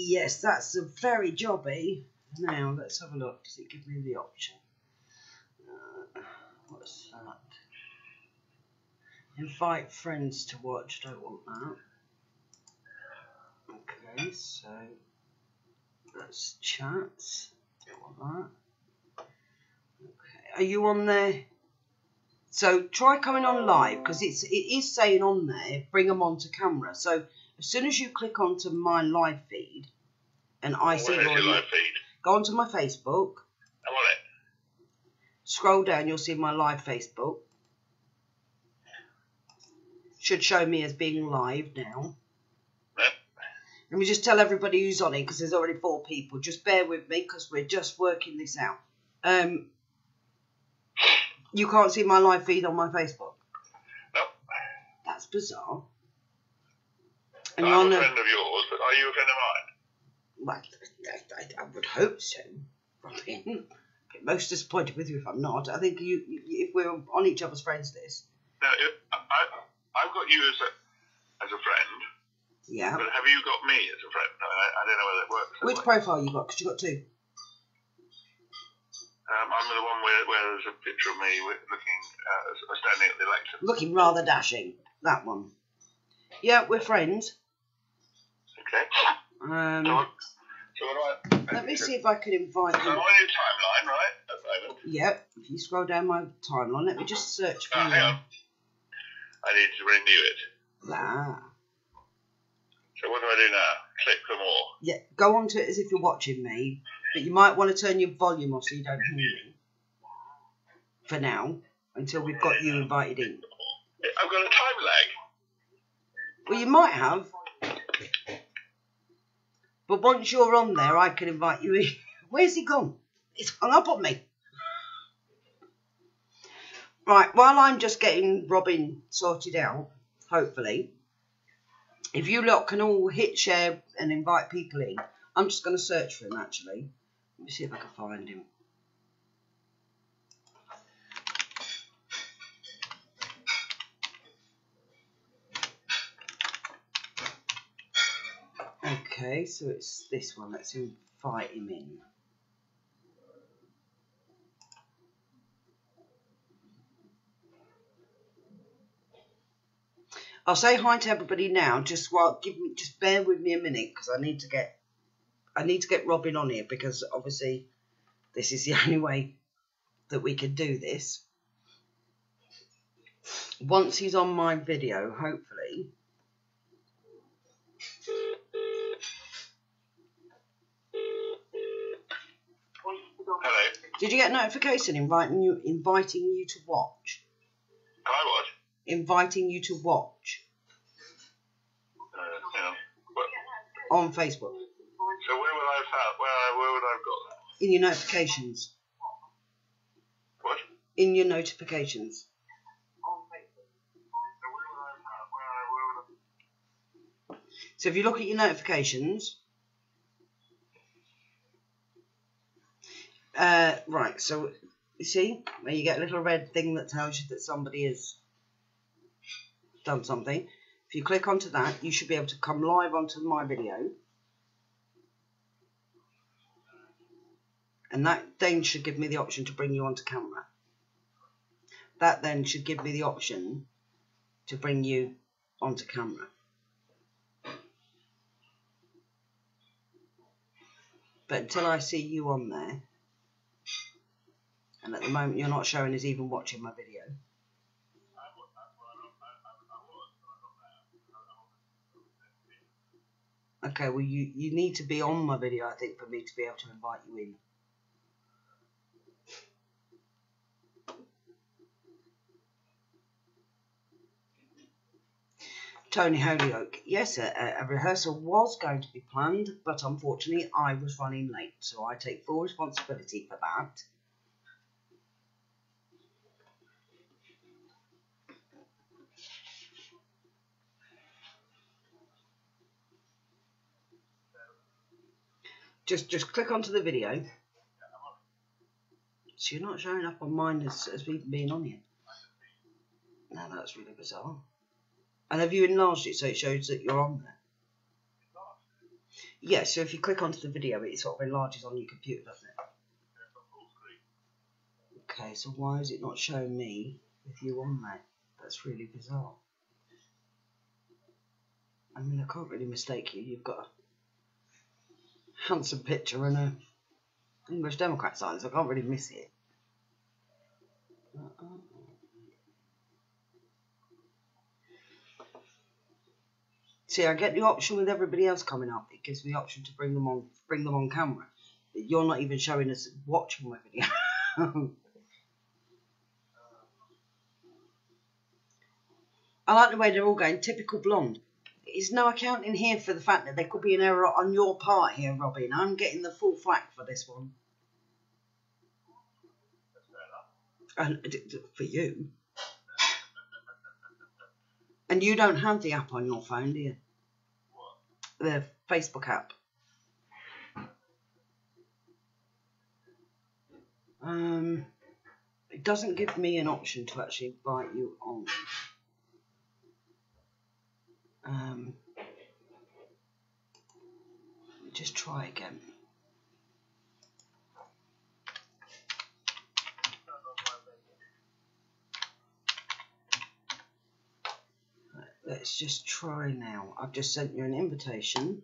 Yes, that's a very jobby. Now, let's have a look. Does it give me the option? Uh, what's that? Invite friends to watch. Don't want that. Okay, so that's chats. Don't want that. Okay, are you on there? So try coming on live because it's it is saying on there bring them onto camera. So as soon as you click onto my live feed, and I see your live feed? go onto my Facebook, I'm on it. scroll down, you'll see my live Facebook. Should show me as being live now. Yep. Let me just tell everybody who's on it because there's already four people. Just bear with me because we're just working this out. Um, you can't see my live feed on my Facebook. No. That's bizarre. And I'm a friend of yours, but are you a friend of mine? well, I, I, I would hope so. Robin. Get most disappointed with you if I'm not. I think you, if we're on each other's friends list. No, if, I, I've got you as a as a friend, Yeah. but have you got me as a friend? I, I don't know whether it works. Which way. profile you got? Because you got two. Um, I'm the one where, where there's a picture of me looking uh, standing at the election. Looking rather dashing. That one. Yeah, we're friends. Okay. Um, what- so what do I? let me see if I can invite So I'm you. on your timeline, right? At the moment. Yep. If you scroll down my timeline, let me just search for Oh, hang on. you. I need to renew it. Ah. So what do I do now? Click for more. Yeah. Go on to it as if you're watching me, but you might want to turn your volume off so you don't hear me. For now, until we've got you invited in. I've got a time lag. Well, you might have. But once you're on there, I can invite you in. Where's he gone? He's hung up on me. Right, while I'm just getting Robin sorted out, hopefully, if you lot can all hit share and invite people in, I'm just going to search for him actually. Let me see if I can find him. Okay, so it's this one. Let's invite him in. I'll say hi to everybody now. Just while, give me, just bear with me a minute because I need to get, I need to get Robin on here because obviously, this is the only way that we can do this. Once he's on my video, hopefully. Did you get a notification inviting you inviting you to watch? I what? Inviting you to watch Uh, hang on. On Facebook. So where would I have found? Where, where would I have got that? In your notifications. What? In your notifications. So where would I have found? Where, I- where would I? So if you look at your notifications, uh, right. So you see where you get a little red thing that tells you that somebody has done something. If you click onto that, you should be able to come live onto my video. And that then should give me the option to bring you onto camera. That then should give me the option to bring you onto camera. But until I see you on there, and at the moment you're not showing us even watching my video. Okay, well you, you need to be on my video I think for me to be able to invite you in. Tony Holyoke. Yes, a, a rehearsal was going to be planned, but unfortunately I was running late, so I take full responsibility for that. Just just click onto the video. So you're not showing up on mine as, as being on here. Now that's really bizarre. And have you enlarged it so it shows that you're on there? Yeah, so if you click onto the video, it sort of enlarges on your computer, doesn't it? Okay, so why is it not showing me with you on there? That's really bizarre. I mean, I can't really mistake you. You've got a handsome picture and a English Democrat sign, so I can't really miss it. See, I get the option with everybody else coming up. It gives me the option to bring them on, bring them on camera. But you're not even showing us watching my video. I like the way they're all going typical blonde. There's no accounting here for the fact that there could be an error on your part here, Robin. I'm getting the full flack for this one. That's fair enough. And for you. And you don't have the app on your phone, do you? What? The Facebook app. Um, it doesn't give me an option to actually invite you on. Um, just try again. Let's just try now. I've just sent you an invitation.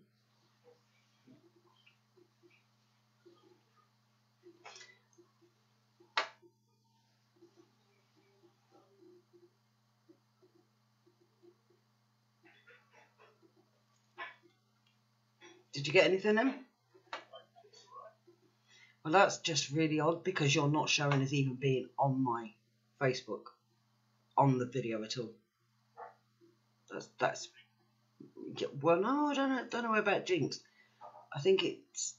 Did you get anything then? Well, that's just really odd because you're not showing as even being on my Facebook on the video at all. That's that's. Well, no, I don't know. Don't know about Jinx. I think it's.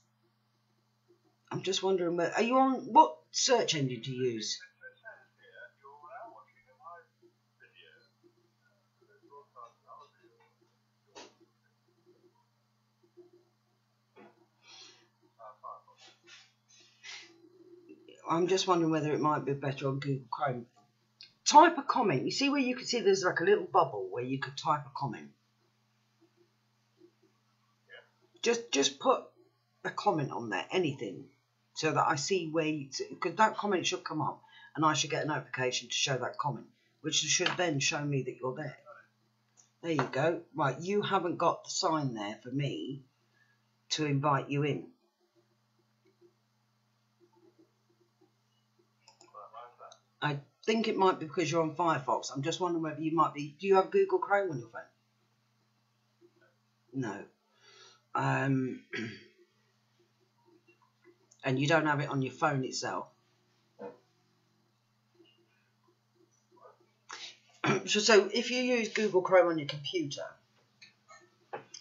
I'm just wondering where. Are you on what search engine do you use? It says here you're now watching a live video. It's broadcast our video. Ah, Firefox. I'm just wondering whether it might be better on Google Chrome. Type a comment. You see where you can see there's like a little bubble where you could type a comment. Just just put a comment on there, anything, so that I see where you because that comment should come up and I should get a notification to show that comment, which should then show me that you're there. There you go. Right, you haven't got the sign there for me to invite you in. Right, why is that? I think it might be because you're on Firefox. I'm just wondering whether you might be. Do you have Google Chrome on your phone? No. Um, and you don't have it on your phone itself. so, so if you use Google Chrome on your computer,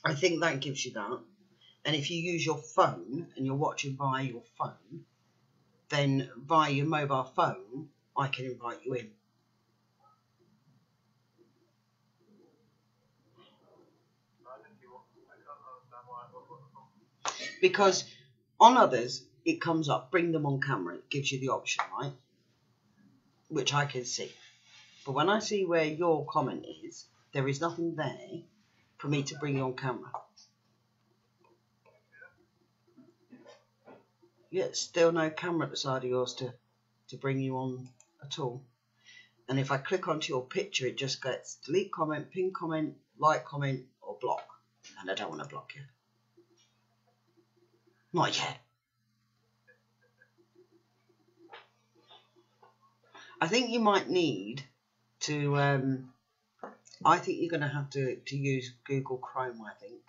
I think that gives you that. And if you use your phone and you're watching via your phone, then via your mobile phone, I can invite you in. Because on others it comes up. Bring them on camera. It gives you the option right? Which i can see. But when i see where your comment is there is nothing there for me to bring you on camera. Yeah still no camera at the side of yours to to bring you on at all and if i click onto your picture it just gets delete comment pin comment like comment or block and i don't want to block you not yet. I think you might need to. Um, I think you're going to have to, to use Google Chrome. I think.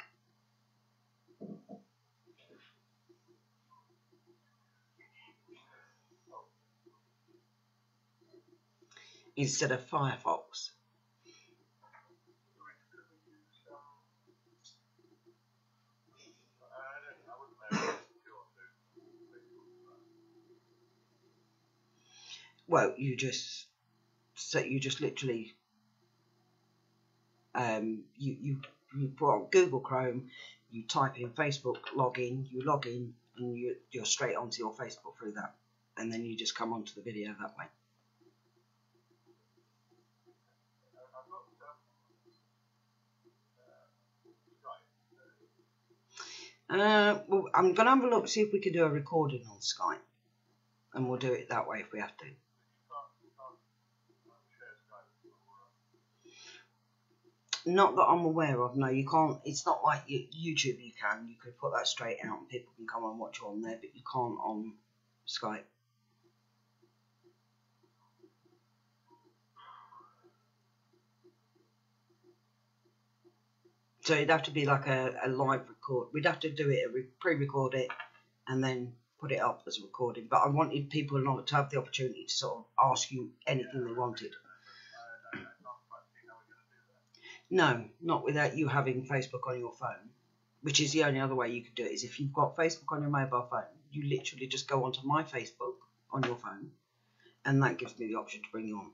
Instead of Firefox. Well, you just so you just literally um, you you you put on Google Chrome, you type in Facebook login, you log in, and you you're straight onto your Facebook through that, and then you just come onto the video that way. I've got um, uh, well, I'm gonna have a look see if we can do a recording on Skype, and we'll do it that way if we have to. Not that I'm aware of. No, you can't. It's not like YouTube. You can. You could put that straight out, and people can come and watch you on there, but you can't on Skype. So it'd have to be like a, a live record. We'd have to do it, pre-record it, and then put it up as a recording. But I wanted people not to have the opportunity to sort of ask you anything they wanted. No, not without you having Facebook on your phone, which is the only other way you could do it. Is if you've got Facebook on your mobile phone, you literally just go onto my Facebook on your phone, and that gives me the option to bring you on.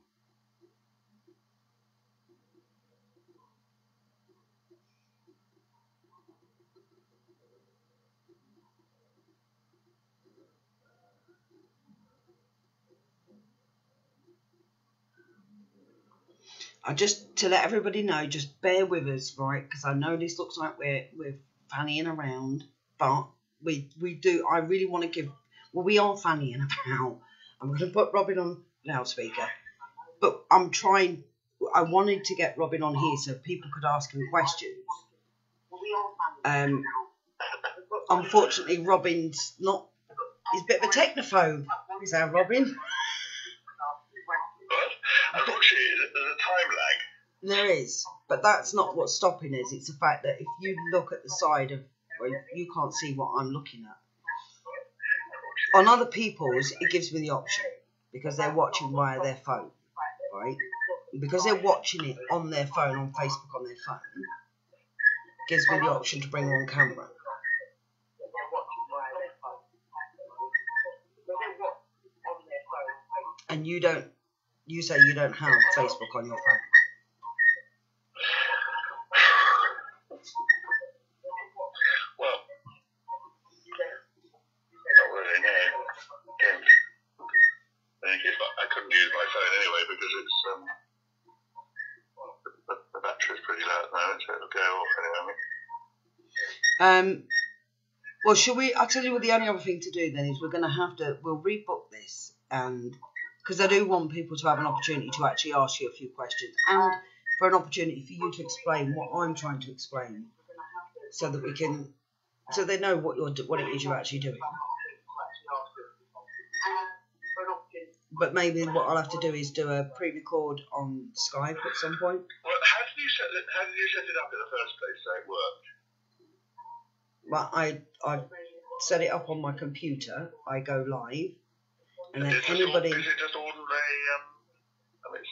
I just to let everybody know, just bear with us, right? Because I know this looks like we're we're fannying around, but we we do. I really want to give. Well, we are fannying about. I'm going to put Robin on loudspeaker, but I'm trying. I wanted to get Robin on here so people could ask him questions. Um, unfortunately, Robin's not. He's a bit of a technophobe. Is that Robin? Unfortunately, there's a time lag. There is, but that's not what's stopping us. It's the fact that if you look at the side of, well, you can't see what I'm looking at. On other people's, it gives me the option because they're watching via their phone, right? Because they're watching it on their phone, on Facebook, on their phone, gives me the option to bring on camera. And you don't, you say you don't have Facebook on your phone. Well, not really, no. Don't. I think if I, I couldn't use my phone anyway because it's um the, the battery's pretty low at the moment, so it'll go off any moment. Um, well, shall we? I'll tell you what. The only other thing to do then is we're going to have to. We'll rebook this, and because I do want people to have an opportunity to actually ask you a few questions, and for an opportunity for you to explain what I'm trying to explain, so that we can, so they know what you're what it is you're actually doing. But maybe what I'll have to do is do a pre-record on Skype at some point. Well, how did you set? How did you set it up in the first place so it worked? But I I set it up on my computer. I go live, and then is, it just, anybody. is it just ordinary? Um, I mean,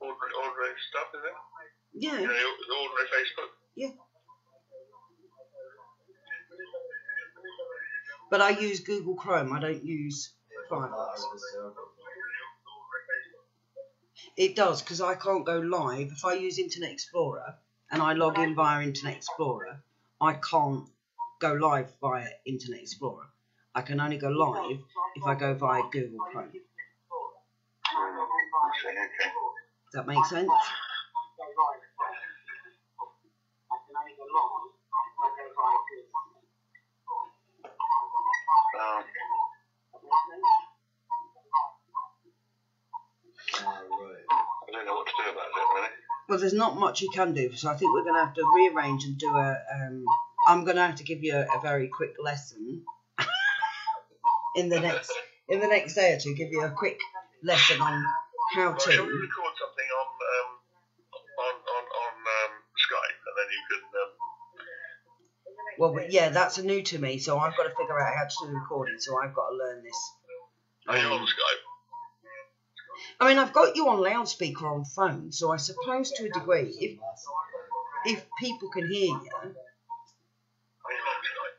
ordinary, ordinary stuff, is it? Yeah. You know, the ordinary Facebook. Yeah. But I use Google Chrome. I don't use Firefox. It does because I can't go live. If I use Internet Explorer and I log in via Internet Explorer, I can't go live via Internet Explorer. I can only go live if I go via Google Chrome. Does I see, okay. that make sense? Um, I don't know what to do about it, really. Well, there's not much you can do, so I think we're going to have to rearrange and do a. Um, I'm going to have to give you a, a very quick lesson in the next in the next day or two. Give you a quick lesson on how Well, shall we to. record something on um, on on on um, Skype, and then you can. Um, Well, but yeah, that's new to me, so I've got to figure out how to do the recording. So I've got to learn this. are you on Um, Skype? I mean, I've got you on loudspeaker on phone, so I suppose to a degree, if if people can hear you, Are you on Skype?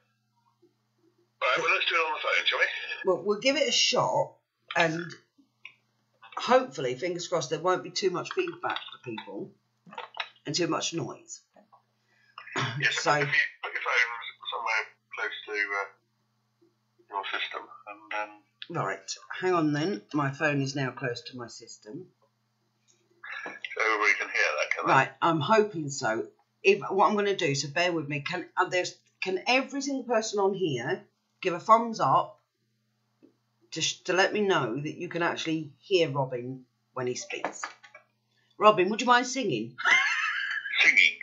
Right, well, let's do it on the phone, shall we? well, we'll give it a shot, and hopefully, fingers crossed, there won't be too much feedback for people and too much noise. Yes. So- If you put your phone somewhere close to uh, your system, and um, Right, hang on then. My phone is now close to my system. so everybody can hear that, can they? Right, I'm hoping so. If what I'm going to do, so bear with me. Can uh, there's can every single person on here give a thumbs up to, sh- to let me know that you can actually hear Robin when he speaks? Robin, would you mind singing? Singing.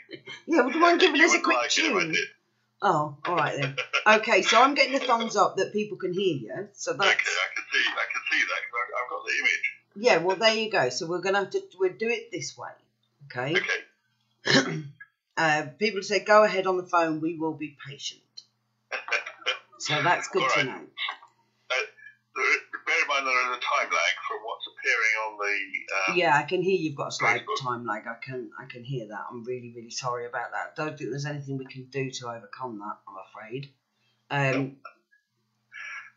Yeah, would you mind giving You us a quick like it if I tune? Oh, all right then. Okay, so I'm getting a thumbs up that people can hear you. So Okay, I can see. I can see that because I've got the image. yeah. Well, there you go. So we're gonna have to we'll do it this way. Okay. Okay. uh, people say go ahead on the phone. We will be patient. So that's good All to know. There- Bear in mind there is a time lag from what's appearing on the. Um, Yeah, I can hear you've got a slight Facebook. time lag. I can I can hear that. I'm really really sorry about that. Don't think there's anything we can do to overcome that. I'm afraid. Um,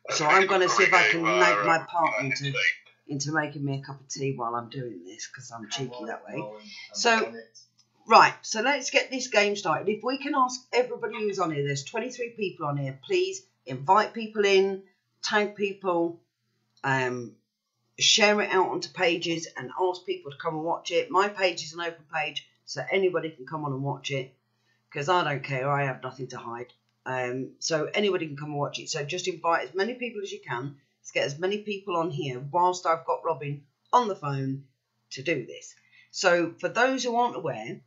uh, so I'm going to see if I can via, nag my partner into States. into making me a cup of tea while I'm doing this because I'm cheeky that way. So- on it. Right, so let's get this game started. If we can ask everybody who's on here, there's 23 people on here, please invite people in, tag people, um, share it out onto pages and ask people to come and watch it. My page is an open page, so anybody can come on and watch it because I don't care, I have nothing to hide. Um, so anybody can come and watch it. So just invite as many people as you can. Let's get as many people on here whilst I've got Robin on the phone to do this. So for those who aren't aware,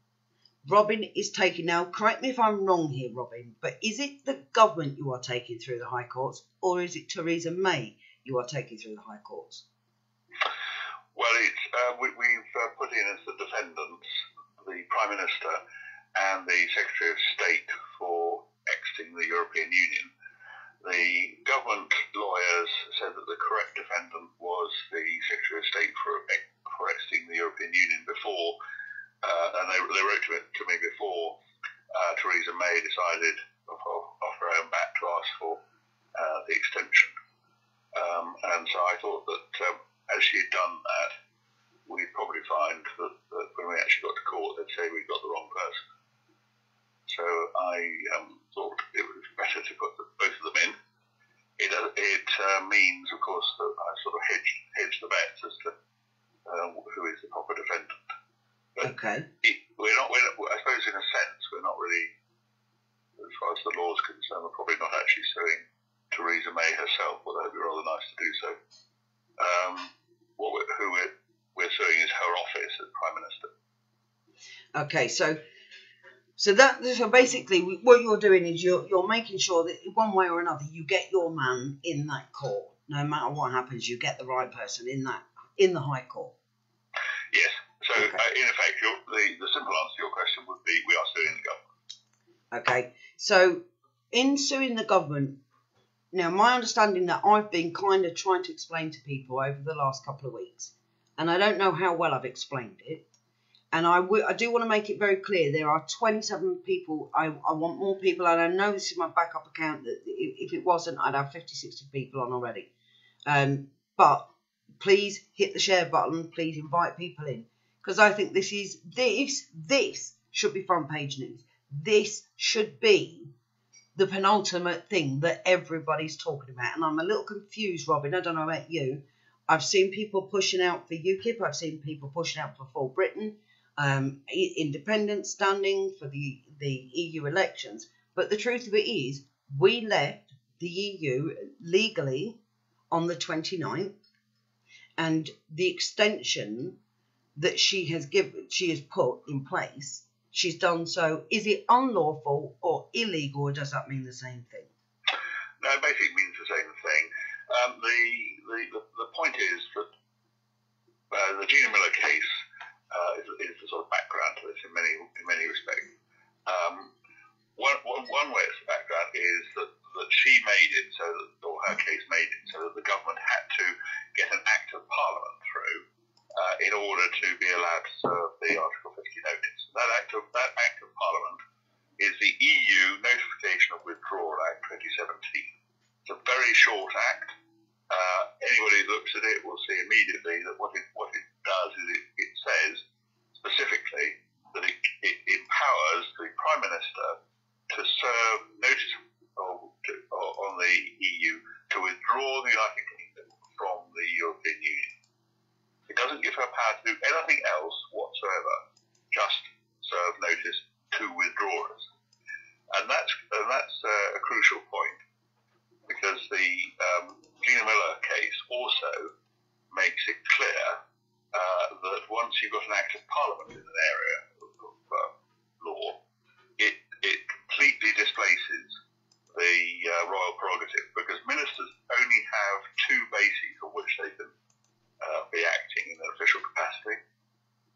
Robin is taking now. Correct me if I'm wrong here, Robin, but is it the government you are taking through the High Courts, or is it Theresa May you are taking through the High Courts? Well, it's, uh, we, we've uh, put in as the defendants the Prime Minister and the Secretary of State for exiting the European Union. The government lawyers said that the correct defendant was the Secretary of State for exiting the European Union before, uh, and they, they wrote to, it, to me before uh, Theresa May decided off, off her own back to ask for uh, the extension. Um, and so I thought that um, as she had done that, we'd probably find that, that when we actually got to court, they'd say we'd got the wrong person. So I um, thought it was better to put the, both of them in. It, uh, it uh, means, of course, that I sort of hedged, hedged the bets as to uh, who is the proper defendant. Okay. It, we're not, we're not, I suppose, in a sense, we're not really, as far as the law is concerned, we're probably not actually suing Theresa May herself, although it'd be rather nice to do so. Um, what we're, who we're, we're suing is her office as Prime Minister. Okay. So, so that so basically what you're doing is you're you're making sure that one way or another you get your man in that court. No matter what happens, you get the right person in that in the High Court. Yes. So, Okay. uh, in effect, your, the, the simple answer to your question would be we are suing the government. Okay, so in suing the government, now my understanding that I've been kind of trying to explain to people over the last couple of weeks, and I don't know how well I've explained it, and I I do want to make it very clear there are 27 people, I, I want more people, and I know this is my backup account, that if, if it wasn't, I'd have 50, 60 people on already. Um, but please hit the share button, please invite people in, because I think this is, this, this should be front page news this should be the penultimate thing that everybody's talking about. And I'm a little confused, Robin. I don't know about you. I've seen people pushing out for UKIP. I've seen people pushing out for Full Britain, um, independent standing for the, the EU elections. But the truth of it is, we left the EU legally on the 29th, and the extension that she has given, she has put in place she's done so. Is it unlawful or illegal, or does that mean the same thing? No, it basically means the same thing. Um, the, the, the, the point is that uh, the Gina Miller case uh, is, is the sort of background to this in many in many respects. Um, one, one, one way it's background is that, that she made it so that, or her case made it so that the government had to get an act of parliament through uh, in order to be allowed to serve the Article 50 notice. That act of that act of parliament is the EU Notification of Withdrawal Act 2017. It's a very short act. Uh, anybody who looks at it will see immediately that what it what it does is it, it says specifically that it, it empowers the Prime Minister to serve notice of, to, on the EU to withdraw the United Kingdom from the European Union. It doesn't give her power to do anything else whatsoever, just serve notice to withdrawers. And that's, and that's uh, a crucial point because the um, Gina Miller case also makes it clear uh, that once you've got an act of parliament in an area of, of uh, law, it, it completely displaces the uh, royal prerogative because ministers only have two bases on which they can uh, be acting in an official capacity.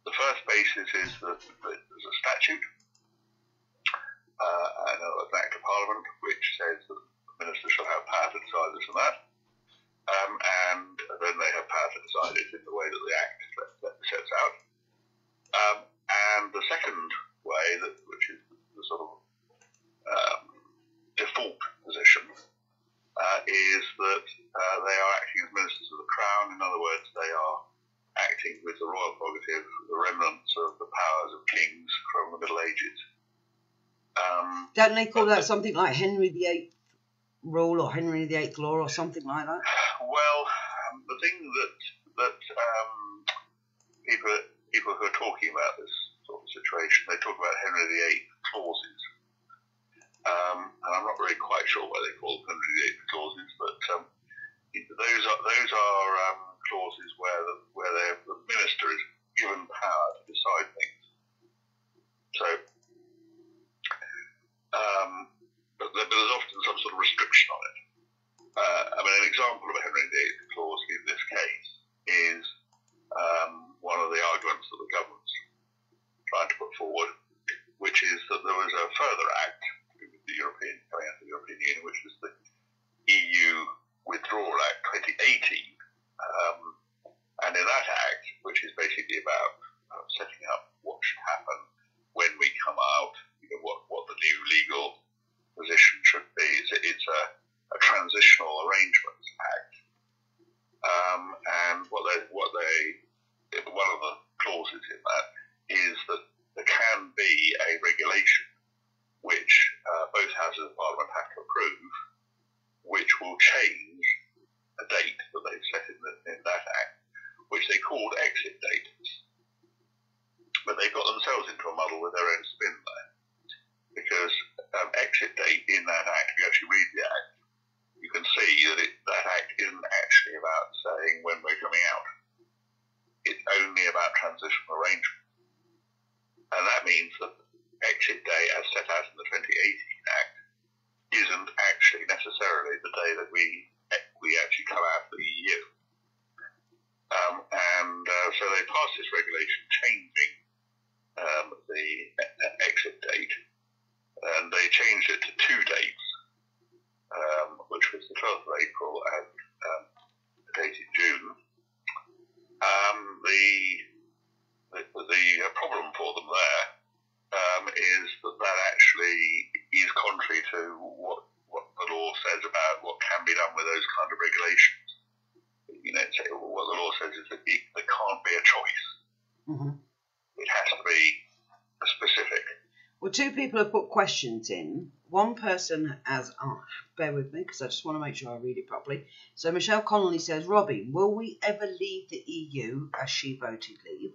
The first basis is that there's a statute, uh, and an act of parliament, which says that ministers shall have power to decide this and that. Um, and then they have power to decide it in the way that the Act sets out. Um, and the second way, that, which is the sort of um, uh, is that uh, they are acting as ministers of the Crown. In other words, they are acting with the royal prerogative, the remnants of the powers of kings from the Middle Ages. Um, Don't they call that something like Henry VIII rule or Henry VIII law or something like that? Well, um, the thing that that um, people people who are talking about this sort of situation, they talk about Henry VIII clauses, um, and I'm not really quite sure why they call them Henry VIII clauses, but um, those are those are um, clauses where the, where the minister is given power to decide things. So. Um, but, but there's often some sort of restriction on it. Uh, I mean, an example of a Henry VIII clause in this case is um, one of the arguments that the government's trying to put forward, which is that there was a further act the European coming out of the European Union, which was the EU Withdrawal Act 2018. Um, and in that act, which is basically about uh, setting up what should happen when we come out, you know, what, what the new legal position should be. It's, it's a, a, transitional arrangements act, um, and what they what they one of the clauses in that is that there can be a regulation which uh, both houses of parliament have to approve, which will change a date that they've set in, the, in that act, which they called exit dates. But they got themselves into a muddle with their own spin there because um, exit date in that act, if you actually read the act, you can see that it, that act isn't actually about saying when we're coming out. It's only about transitional arrangement. And that means that exit day, as set out in the 2018 Act, isn't actually necessarily the day that we we actually come out of the EU. Um, and uh, so they passed this regulation changing um, the exit date and they changed it to two dates, um, which was the 12th of April and um, the date in June. Um, the, the, the problem for them there um, is that that actually is contrary to what, what the law says about what can be done with those kind of regulations. You know, what the law says is that it, there can't be a choice. Mm-hmm. It has to be specific. Well, two people have put questions in. One person has, oh, bear with me because I just want to make sure I read it properly. So Michelle Connolly says, Robbie, will we ever leave the EU as she voted leave?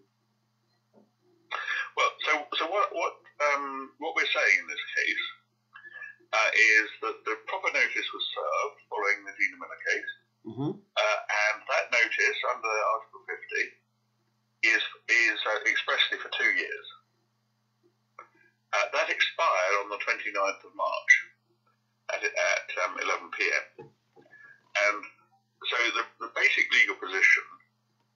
Well, so so what what um, what we're saying in this case uh, is that the proper notice was served following the Gina Miller case, mm-hmm. uh, and that notice under Article 50 is is uh, expressly for two years. Uh, that expired on the 29th of March at, at um, 11 pm. And so the, the basic legal position,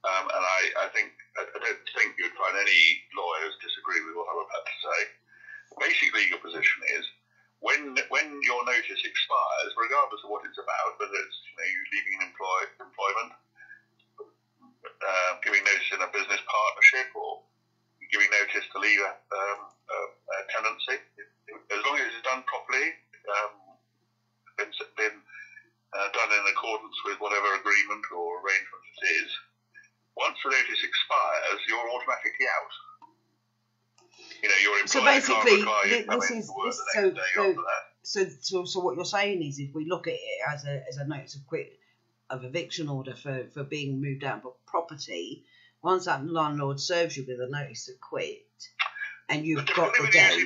um, and I, I think I, I don't think you'd find any lawyers disagree with what I'm about to say. The basic legal position is when when your notice expires, regardless of what it's about, whether it's you know you leaving employ, employment, uh, giving notice in a business partnership, or giving notice to leave a, um, a, a tenancy, as long as it's done properly, um, been, been uh, done in accordance with whatever agreement or arrangement it is, once the notice expires, you're automatically out. You know, your so basically, this is this, so, so, so, so, so what you're saying is, if we look at it as a as a notice of quit of eviction order for for being moved out of property, once that landlord serves you with a notice to quit, and you've the got the day.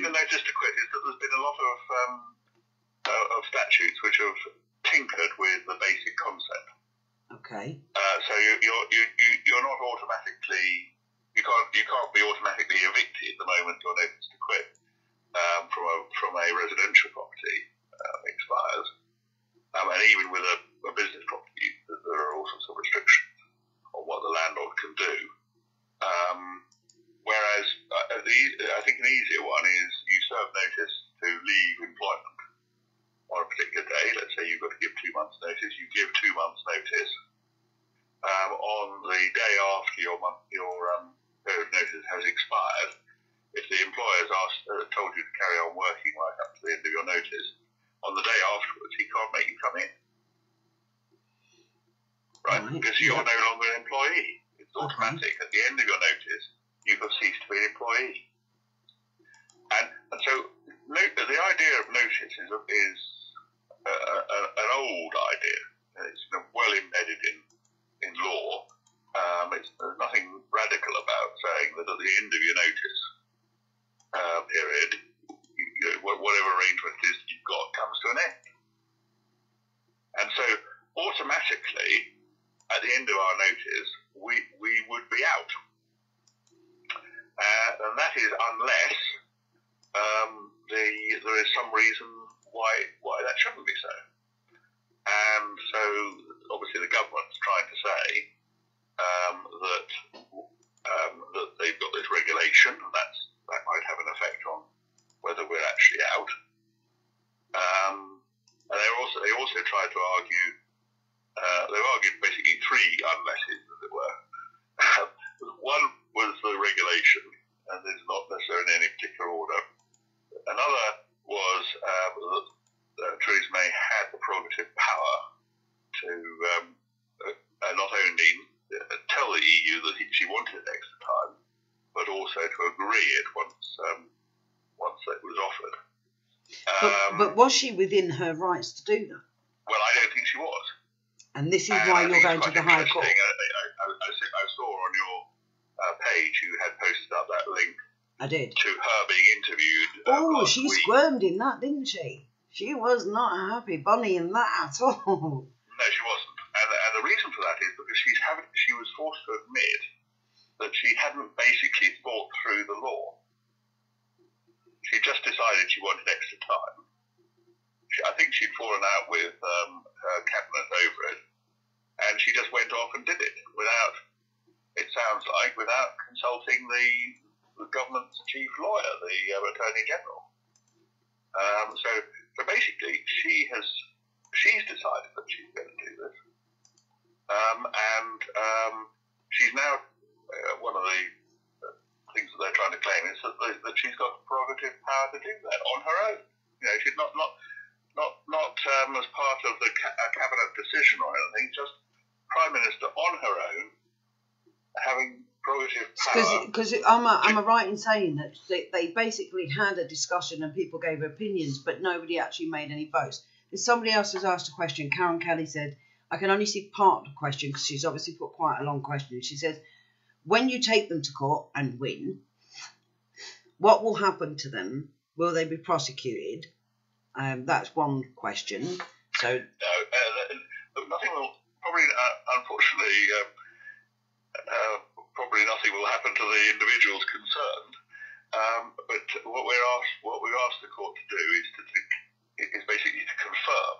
Was she within her rights to do that? well, I don't think she was. And this is And why I you're going to the High Court. I, I, I, I, saw on your uh, page you had posted up that link I did. to her being interviewed. Uh, Oh, she week. squirmed in that, didn't she? She was not happy bunny in that at all. No, she wasn't. And, and the reason for that is because she's having, she was forced to admit that she hadn't basically thought through the law. She just decided she wanted extra time. She, I think she'd fallen out with um, her cabinet over it, and she just went off and did it without, it sounds like, without consulting the, the government's chief lawyer, the uh, Attorney General. Um, so, so basically, she has she's decided that she's going to do this, um, and um, she's now uh, one of the uh, things that they're trying to claim is that, they- that she's got the prerogative power to do that on her own. You know, she's not not not not um, as part of the ca- a cabinet decision or anything. Just prime minister on her own, having prerogative power. Because am I, am right in saying that they, they basically had a discussion and people gave opinions, but nobody actually made any votes? If somebody else has asked a question, Karen Kelly said, I can only see part of the question because she's obviously put quite a long question. She says, when you take them to court and win, what will happen to them? Will they be prosecuted? Um, that's one question. So, No, uh, uh, nothing will probably, uh, unfortunately, uh, uh, probably nothing will happen to the individuals concerned. Um, but what we're asked, what we've asked the court to do is to, to is basically to confirm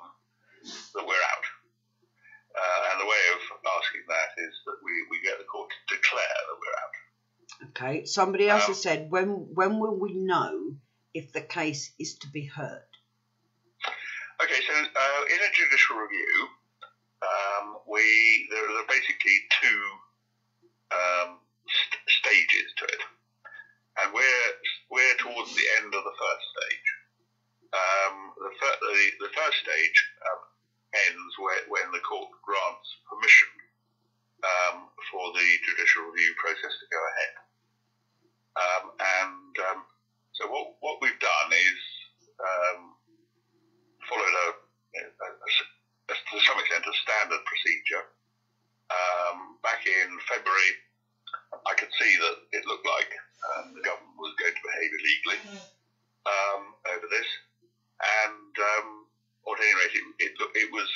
that we're out. Uh, and the way of asking that is that we, we get the court to declare that we're out. okay. Somebody else Um, has said, when when will we know if the case is to be heard? Okay, so uh, in a judicial review, um, we there are basically two um, st- stages to it, and we're we're towards the end of the first stage. Um, the, fir- the the first stage um, ends where, when the court grants permission um, for the judicial review process to go ahead. Um, and um, so what what we've done is followed a, a, a, a, to some extent a standard procedure. Um, back in February, I could see that it looked like um, the government was going to behave illegally um, over this, and um, was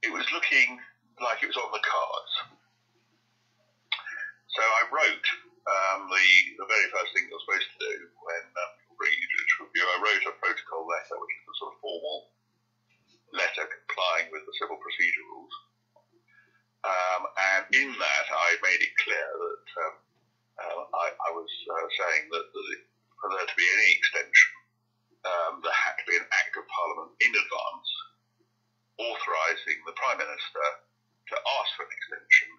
it was looking like it was on the cards. So I wrote um, the, the very first thing you're supposed to do when um, bringing judicial review. I wrote a protocol letter, which is a sort of formal letter complying with the civil procedure rules. Um, and in that, I made it clear that um, uh, I, I, was uh, saying that, that it, for there to be any extension, um, there had to be an act of Parliament in advance authorising the Prime Minister to ask for an extension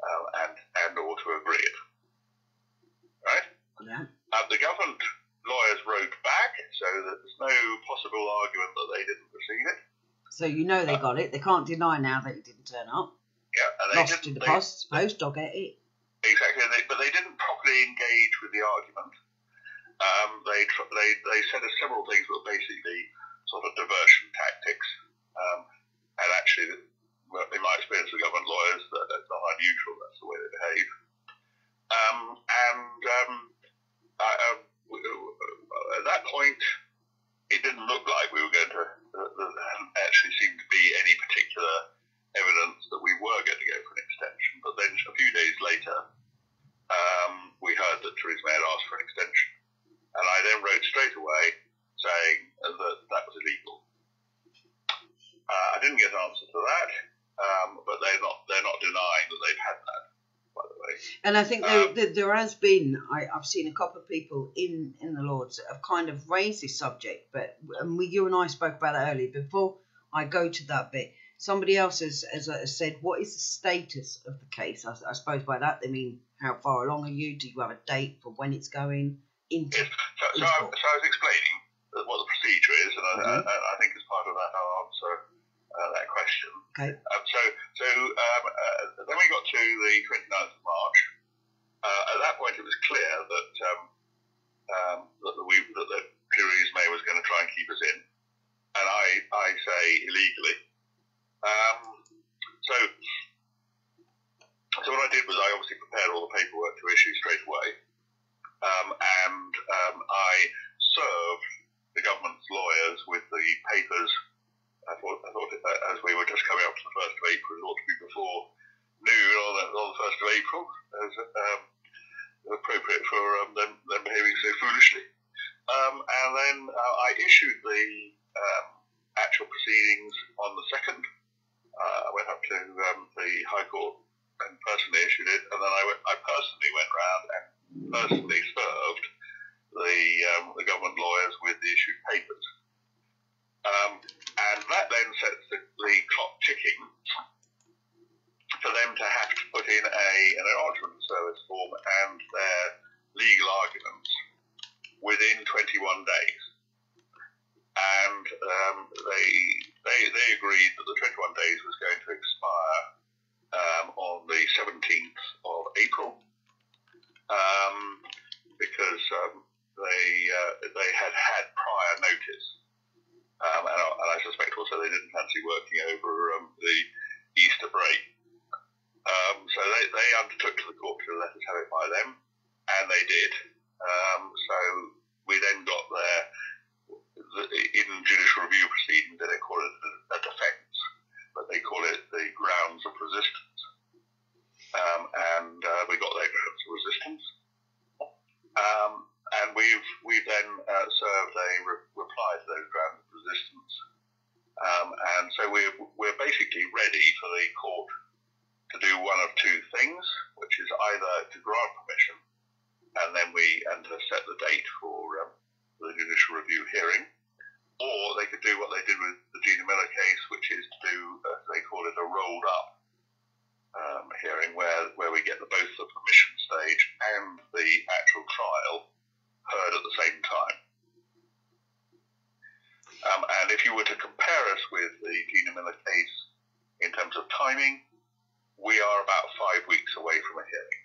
uh, and and or to agree it. Right? Yeah. Uh, the government lawyers wrote back, so there's no possible argument that they didn't receive it. So you know they got it. They can't deny now that it didn't turn up. Yeah, and they Lost didn't. in the they, post. Post, I'll get it. Exactly, they, but they didn't properly engage with the argument. Um, they, they they said several things that were basically sort of diversion tactics, um, and actually, in my experience with government lawyers, that, that's not unusual. That's the way they behave. Um, and um, I, w- at that point, it didn't look like we were going to. Uh, there actually seemed to be any particular evidence that we were going to go for an extension. But then a few days later, um, we heard that Theresa May had asked for an extension. And I then wrote straight away saying that that was illegal. Uh, I didn't get an answer to that, um, but they're not they're not denying that they've had that. By the way, And I think there, Um, there, there has been, I, I've seen a couple of people in, in the Lords that have kind of raised this subject, but and we, you and I spoke about it earlier. Before I go to that bit, somebody else has, has, uh, said, What is the status of the case? I, I suppose by that they mean, How far along are you? Do you have a date for when it's going into? yes. So, so, I, so I was explaining what the procedure is, and I, Mhm. I, think as part of that I'll answer uh, that question. Okay. Um, so so um, uh, then we got to the 29th of March. Uh, at that point, it was clear that um, um, that, the, we, that the Theresa May was going to try and keep us in, and I I say illegally. Um, so, so what I did was I obviously prepared all the paperwork to issue straight away, um, and um, I served the government's lawyers with the papers. I thought, I thought it, uh, as we were just coming up to the first of April, it ought to be before noon on the, on the first of April, as um, appropriate for um, them, them behaving so foolishly. Um, and then uh, I issued the um, actual proceedings on the 2nd, I went up to um, the High Court and personally issued it, and then I, went, I personally went round and personally served the um, the government lawyers with the issued papers. Um, and that then sets the, the clock ticking for them to have to put in a, an acknowledgement service form and their legal arguments within 21 days. And um, they, they, they agreed that the 21 days was going to expire um, on the 17th of April um, because um, they, uh, they had had prior notice um, and, I, and I suspect also they didn't fancy working over um, the Easter break. Um, so they, they undertook to the court to let us have it by them, and they did. So we then got there the, in judicial review proceedings. They call it a, defence, but they call it the grounds of resistance. Um, and uh, we got their grounds of resistance. Um, and we've we've then uh, served a re- reply to those grounds of resistance, um, and so we're we're basically ready for the court to do one of two things, which is either to grant permission, and then we and to set the date for um, the judicial review hearing, or they could do what they did with the Gina Miller case, which is to do uh, they call it a rolled up um, hearing, where where we get the, both the permission stage and the actual trial heard at the same time. Um, and if you were to compare us with the Gina Miller case in terms of timing, we are about five weeks away from a hearing.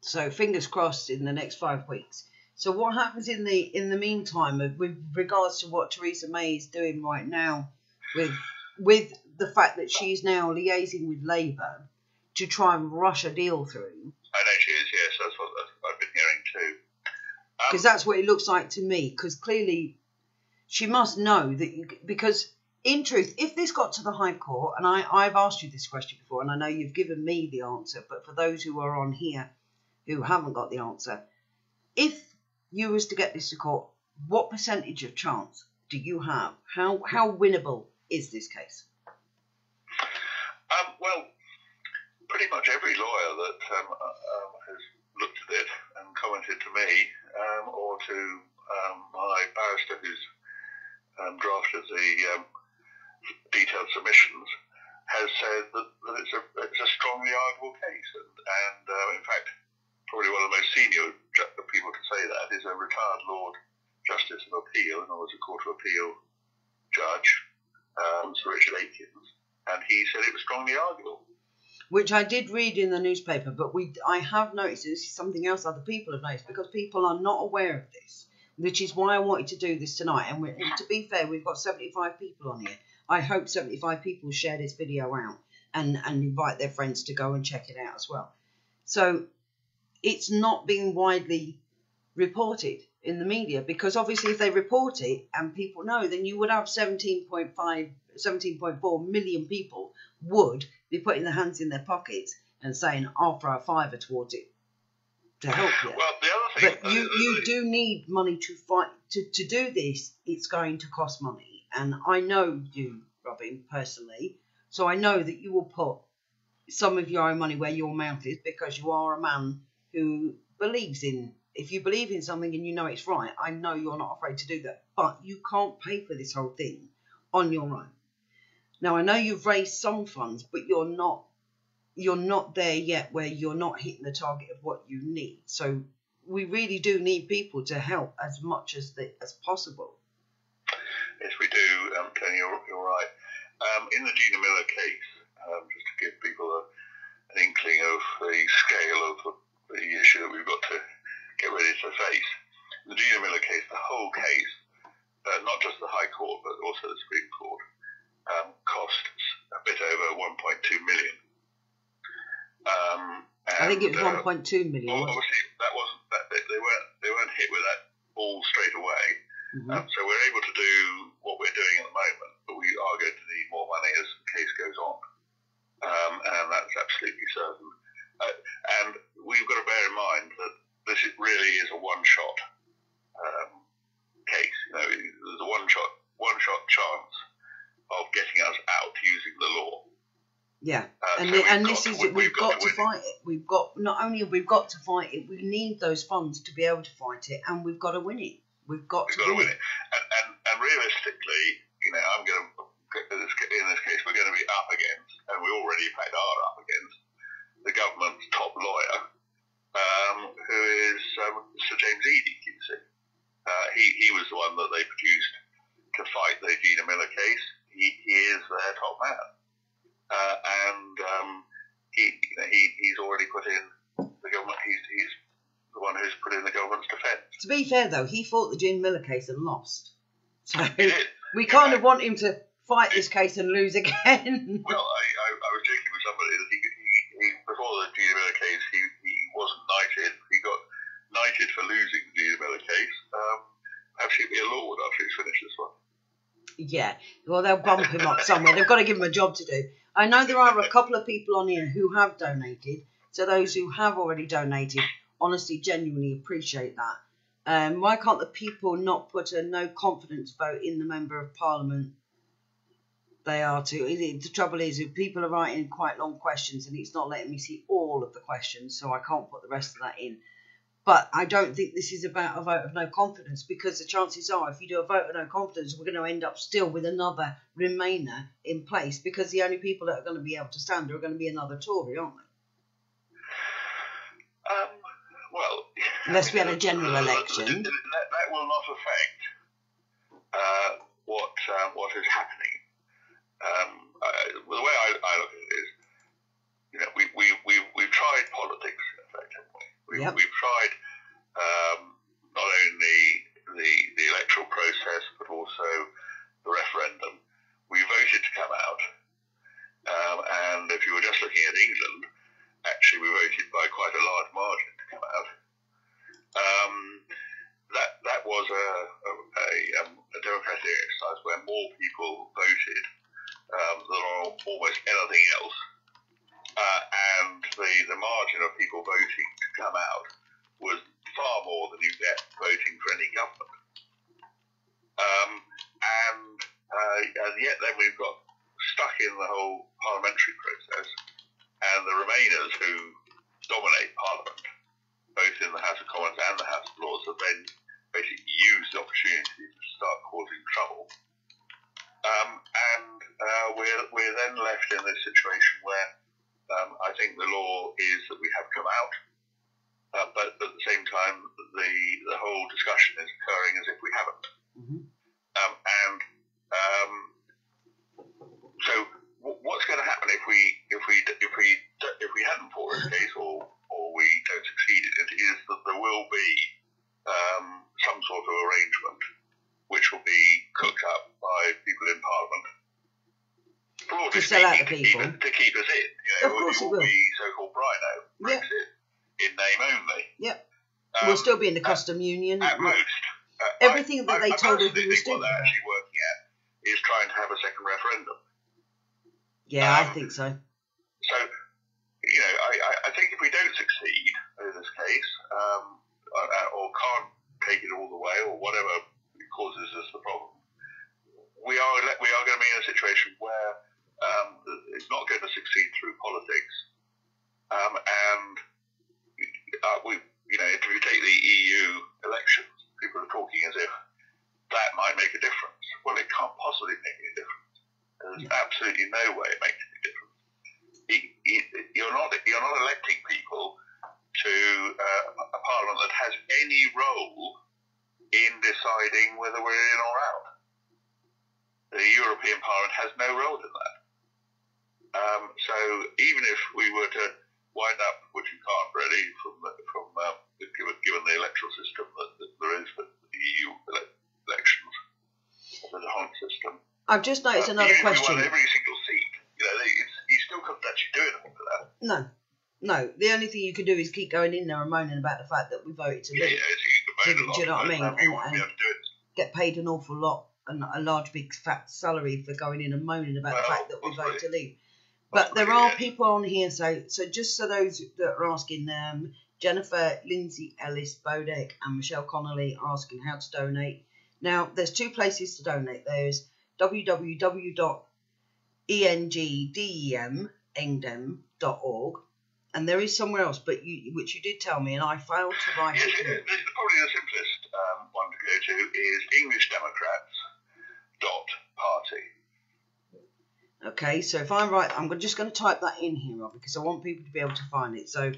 So fingers crossed in the next five weeks. So what happens in the in the meantime with regards to what Theresa May is doing right now with with the fact that she's now liaising with Labour to try and rush a deal through? I know she is, yes, that's what that's what I've been hearing too. Um, because that's what it looks like to me. Because clearly, she must know that you, because in truth, if this got to the High Court, and I, I've asked you this question before, and I know you've given me the answer, but for those who are on here who haven't got the answer, if you was to get this to court, what percentage of chance do you have? How how winnable is this case? Um, well, pretty much every lawyer that um, um, has looked at it and commented to me, um, or to um, my barrister who's um, drafted the detailed submissions, has said that, that it's, a, it's a strongly arguable case. And, and uh, in fact, probably one of the most senior people to say that is a retired Lord Justice of Appeal, and was a Court of Appeal judge, um, Sir Richard Aikens, and he said it was strongly arguable. Which I did read in the newspaper, but we I have noticed this is something else other people have noticed because people are not aware of this, which is why I wanted to do this tonight. And, and to be fair, we've got 75 people on here. I hope 75 people share this video out and, and invite their friends to go and check it out as well. So it's not being widely reported in the media because obviously if they report it and people know then you would have 17.5 17.4 million people would be putting their hands in their pockets and saying i'll throw a fiver towards it to help you. Well the other thing but you you do need money to fight to, to do this it's going to cost money. And i know you robin personally so i know that you will put some of your own money where your mouth is because you are a man who believes in if you believe in something and you know it's right, I know you're not afraid to do that. But you can't pay for this whole thing on your own. Now I know you've raised some funds, but you're not you're not there yet where you're not hitting the target of what you need. So we really do need people to help as much as the, as possible. Yes, we do, um. You're, you're right. Um, in the Gina Miller case, um, just to give people a, an inkling of the scale of the, the issue that we've got to get ready to face. The Gina Miller case, the whole case, uh, not just the High Court, but also the Supreme Court, um, costs a bit over 1.2 million. Um, and, I think it was uh, 1.2 million. Obviously, that wasn't that they, they weren't they weren't hit with that all straight away. Mhm. Um, so we're able to do what we're doing at the moment, but we are going to need more money as the case goes on, um, and that's absolutely certain. Uh, and we've got to bear in mind that this is, really is a one-shot um, case. You know, there's a one-shot one-shot chance of getting us out using the law. Yeah, Uh, and so the- we've and this to is win- it. We've got to win it. fight it. We've got not only we've got to fight it, we need those funds to be able to fight it, and we've got to win it. We've got We've to got to win win it. And, and, and realistically, you know, I'm going to, in this, in this case, we're going to be up against, and we already, in fact, are up against, the government's top lawyer, um, who is um, Sir James Eadie, QC. Uh, he, he was the one that they produced to fight the Gina Miller case. He, he is their top man. Uh, and um, he, you know, he, he's already put in the government, he's, he's the one who's put in the government's defence. To be fair though, he fought the Gina Miller case and lost. So we kind of want him to fight this case and lose again. Well, I, I, I was joking with somebody that he, he, he before the Gina Miller case, he, he wasn't knighted. He got knighted for losing the Gina Miller case. Um, perhaps he'd be a lord after he's finished this one. yeah, well they'll bump him up somewhere. They've got to give him a job to do. I know there are a couple of people on here who have donated. So those who have already donated, honestly, genuinely appreciate that. Um, why can't the people not put a no confidence vote in the member of parliament? They are too. The trouble is, if people are writing quite long questions, and it's not letting me see all of the questions, so I can't put the rest of that in. But I don't think this is about a vote of no confidence because the chances are, if you do a vote of no confidence, we're going to end up still with another Remainer in place because the only people that are going to be able to stand are going to be another Tory, aren't they? Um, well, Unless we have a general election. That, that will not affect uh, what um, what is happening. Um, uh, the way I, I look at it is, you know, we we we we've tried politics, in fact, haven't we? we Yep. We've tried um, not only the the electoral process but also the referendum. We voted to come out, um, and if you were just looking at England, actually we voted by quite a large margin to come out. Um, that that was a, a, a, um, a democratic exercise where more people voted anything else, uh, and the, the margin of people voting to come out was far more than you get voting for any government. Um, and, uh, and yet then we've got stuck in the whole parliamentary process, and the Remainers who dominate Parliament, both in the House of Commons and the House of Lords, have then basically used the opportunity to start causing trouble. Um, and uh, we're, we're then left in this situation where um, I think the law is that we have come out, uh, but at the same time, the, the whole discussion is occurring as if we haven't. Mhm. Um, and um, so, w- what's going to happen if we if we if we if we hadn't fought this case or or we don't succeed in it? Is that there will be um, some sort of arrangement which will be cooked up by people in Parliament. Broadly To sell out speaking, the people. To keep, to keep us in. You know, Of course it it will will. be so-called Brino Yeah. Brexit in name only. Yep. Um, we'll still be in the custom union. at most. Uh, Everything that I, they I, told I us we personally were think what they're actually working at is trying to have a second referendum. Yeah, I um, think so. So, you know, I, I, I think if we don't succeed in this case, um, uh, or can't take it all the way, or whatever causes us the problem, we are le- we are going to be in a situation where um, it's not going to succeed through politics, um, and uh, we, you know, if we take the EU elections, people are talking as if that might make a difference. Well, it can't possibly make any difference. There's absolutely no way it makes any difference. It- it- You're not you're not electing people to uh, a parliament that has any role in deciding whether we're in or out. The European Parliament has no role in that. Um, so even if we were to wind up, which we can't really, from the, from uh, given, given the electoral system that, that there is for the EU ele- elections, the whole system. I've just noticed uh, another even if we question. every single seat, you know, it's, you still couldn't actually do anything for that. No, no. The only thing you can do is keep going in there and moaning about the fact that we voted to leave. yeah, so you moan a Do- you know what I mean? um, you And- and- able to do it. Get paid an awful lot, and a large big fat salary for going in and moaning about the fact that we possibly. voted to leave. But there are people on here, so so just so those that are asking, um, Jennifer, Lindsay Ellis, Bodek, and Michelle Connolly are asking how to donate. Now, there's two places to donate. There's www.engdem.org, and there is somewhere else, but you which you did tell me, and I failed to write Yes, it. down. probably the simplest go to is English Democrats dot party. Okay, so if I'm right, I'm just going to type that in here, Rob, because I want people to be able to find it. So,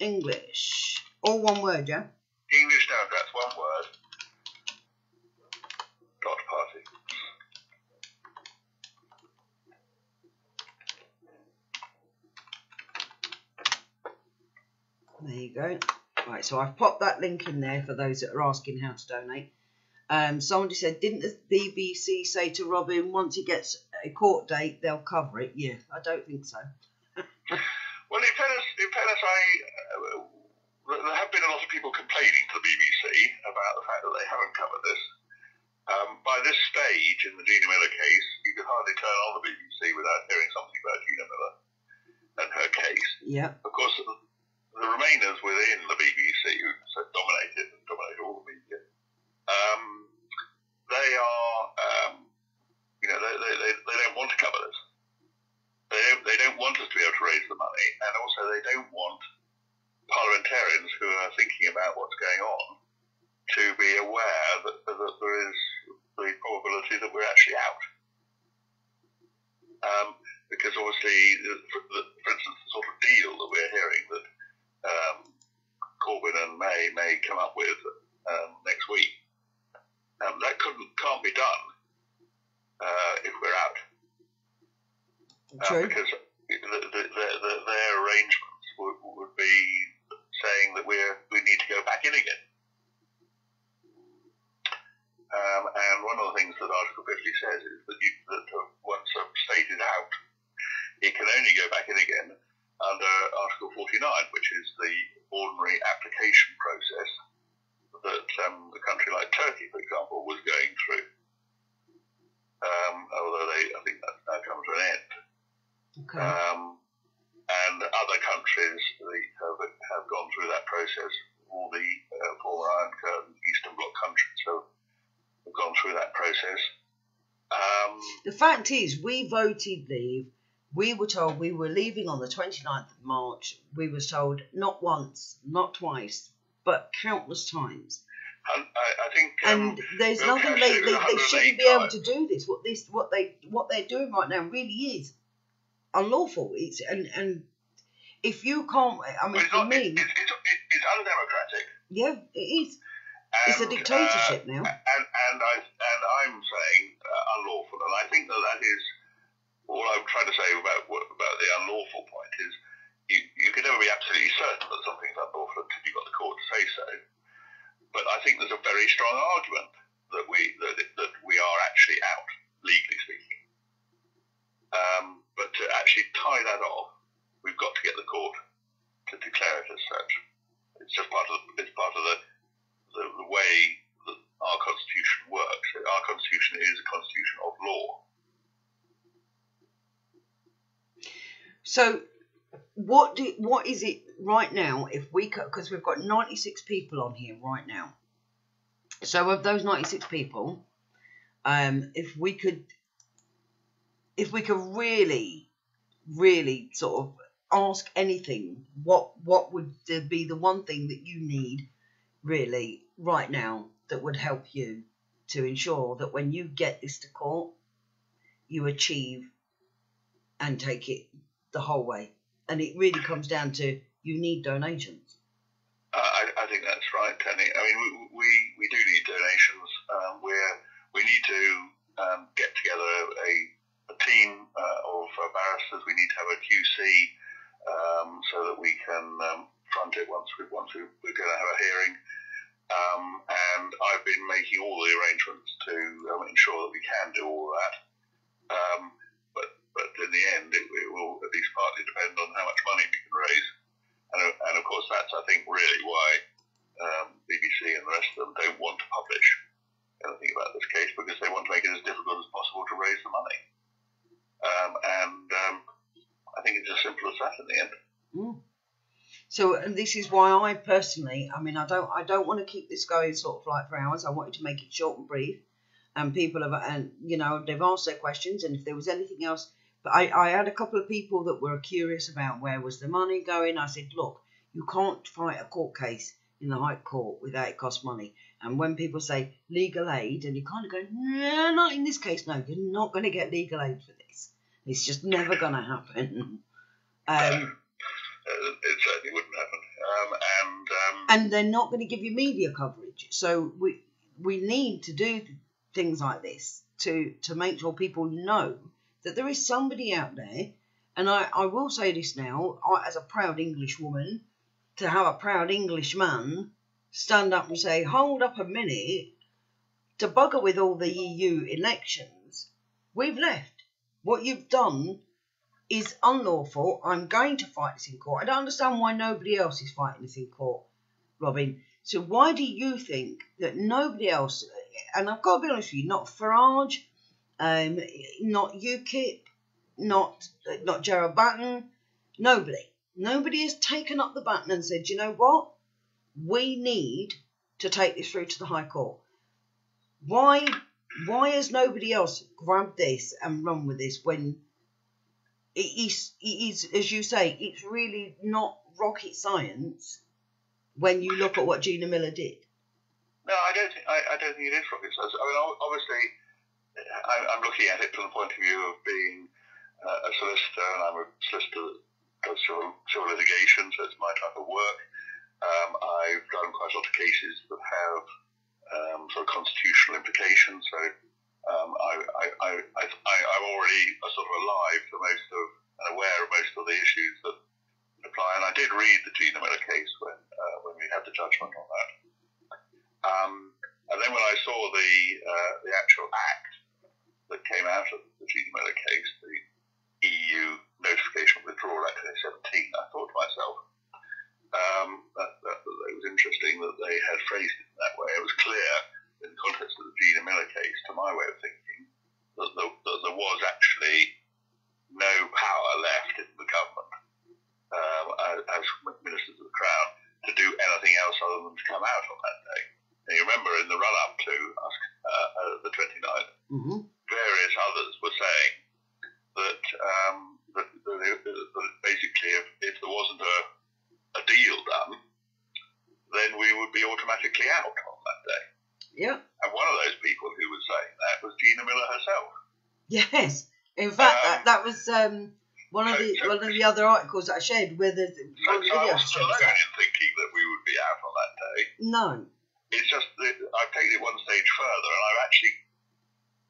English, all one word, yeah? English Democrats, one word. Dot party. There you go. Right, so I've popped that link in there for those that are asking how to donate. Um, somebody said, didn't the BBC say to Robin, once he gets a court date, they'll cover it? Yeah, I don't think so. Well, in fairness, in fairness, I uh, there have been a lot of people complaining to the BBC about the fact that they haven't covered this. Um, by this stage in the Gina Miller case, you could hardly turn on the BBC without hearing something about Gina Miller and her case. Yeah, Of course, the, Remainers within the BBC, who dominated and dominate all the media, um, they are, um, you know, they, they, they, they don't want to cover this. They don't, they don't want us to be able to raise the money, and also they don't want parliamentarians who are thinking about what's going on to be aware that, that there is the probability that we're actually out. Um, because obviously, for, for instance, the sort of deal that we're hearing that um, Corbyn and May may come up with um, next week, um, that couldn't can't be done uh, if we're out. Uh, because the, the, the, the, their arrangements would, would be saying that we're we need to go back in again. Um, and one of the things that Article 50 says is that, you, that once a state is out, it can only go back in again under Article 49, which is the ordinary application process that um, a country like Turkey, for example, was going through. Um, although they, I think that's now come to an end. Okay. Um, and other countries have, have gone through that process. All the uh, former Iron Curtain Eastern Bloc countries have, have gone through that process. Um, The fact is, we voted leave. We were told we were leaving on the 29th of March. We were told not once, not twice, but countless times. and I, I think. Um, And there's nothing they, they, they shouldn't be able to do this. What this what they what they're doing right now really is unlawful. It's and and if you can't, I mean, it's, for not, me, it's, it's, undemocratic. yeah, it is. It's a dictatorship uh, now. And and I and I'm saying uh, unlawful, and I think that that is all I'm trying to say about about the unlawful point is you, you can never be absolutely certain that something's unlawful until you've got the court to say so. But I think there's a very strong argument that we that, that we are actually out legally speaking. Um, but to actually tie that off, we've got to get the court to declare it as such. It's just part of the, it's part of the the, the way that our constitution works. Our constitution is a constitution of law. So, what do what is it right now? If we because we've got ninety six people on here right now. So of those ninety six people, um, if we could, if we could really, really sort of ask anything, what what would be the one thing that you need really right now that would help you to ensure that when you get this to court, you achieve and take it the whole way. And it really comes down to you need donations. I, I think that's right, Penny. I mean, we, we, we do need donations. Um, we're, we need to um, get together a, a team uh, of barristers. We need to have a QC um, so that we can um, front it once, we, once we, we're going to have a hearing. Um, and I've been making all the arrangements to um, ensure that we can do all that. Um, but, in the end, it, it will at least partly depend on how much money we can raise. And, uh, and of course, that's, I think, really why um, BBC and the rest of them don't want to publish anything about this case because they want to make it as difficult as possible to raise the money. Um, and um, I think it's as simple as that in the end. Mm. So and this is why I personally, I mean, I don't, I don't want to keep this going sort of like for hours. I wanted to make it short and brief, and people have, and you know, they've asked their questions, and if there was anything else, but I, I had a couple of people that were curious about where was the money going. I said, look, you can't fight a court case in the High Court without it costs money. And when people say legal aid, and you kind of go, no, not in this case. No, you're not going to get legal aid for this. It's just never going to happen. Um, it certainly wouldn't happen. Um, and um, and they're not going to give you media coverage. So we we need to do things like this to to make sure people know that there is somebody out there. And I, I will say this now, I, as a proud English woman, to have a proud English man stand up and say, hold up a minute, to bugger with all the EU elections, we've left. What you've done is unlawful. I'm going to fight this in court. I don't understand why nobody else is fighting this in court, Robin. So why do you think that nobody else, and I've got to be honest with you, not Farage, um, not UKIP, not not Gerard Batten, nobody, nobody has taken up the baton and said, you know what, we need to take this through to the High Court. Why why has nobody else grabbed this and run with this when it is, it is as you say, it's really not rocket science when you look at what Gina Miller did. no, I don't think I, I don't think it is rocket science. I mean, obviously, I, I'm looking at it from the point of view of being uh, a solicitor, and I'm a solicitor that does civil, civil litigation, so it's my type of work. Um, I've done quite a lot of cases that have um, sort of constitutional implications, so um, I, I, I, I, I'm already sort of alive to most of and aware of most of the issues that apply. And I did read the Gina Miller case when uh, when we had the judgment on that. Um, and then when I saw the uh, the actual act that came out of the Gina Miller case, the EU notification of withdrawal Act 2017, I thought to myself, um, that, that, that was interesting that they had phrased it that way. It was clear in the context of the Gina Miller case, to my way of thinking, that there, that there was actually no power left in the government um, as, as ministers of the crown to do anything else other than to come out on that day. And you remember in the run up to uh, uh, the 29th, mm-hmm various others were saying that um, that, that, that basically if, if there wasn't a, a deal done, then we would be automatically out on that day. Yeah. And one of those people who was saying that was Gina Miller herself. Yes. In fact, that, Um, that was um, one of the so- one of the other articles that I shared with the So, one the I wasn't alone that. in thinking that we would be out on that day. No. It's just that I've taken it one stage further, and I've actually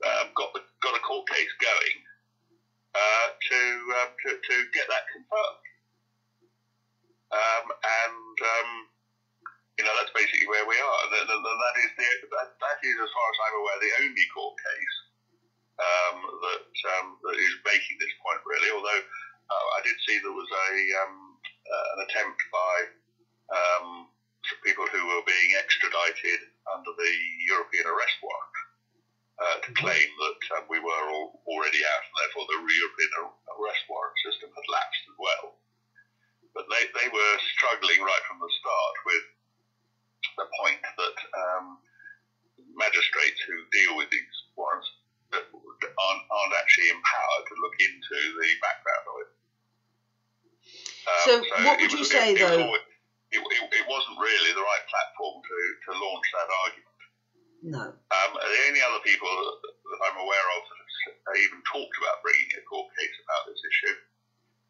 um, got the, got a court case going uh, to, um, to to get that confirmed. Um, and um, you know that's basically where we are. And, and that is the that, that is, as far as I'm aware, the only court case um, that um, that is making this point really. Although uh, I did see there was a uh, an attempt by people who were being extradited under the European arrest warrant uh, to claim that um, we were all already out, and therefore the European ar- arrest warrant system had lapsed as well. But they, they were struggling right from the start with the point that um, magistrates who deal with these warrants aren't, aren't actually empowered to look into the background of it. Um, So what it would you say, it, though- It, it, it wasn't really the right platform to, to launch that argument. No. Um, the only other people that I'm aware of that have even talked about bringing a court case about this issue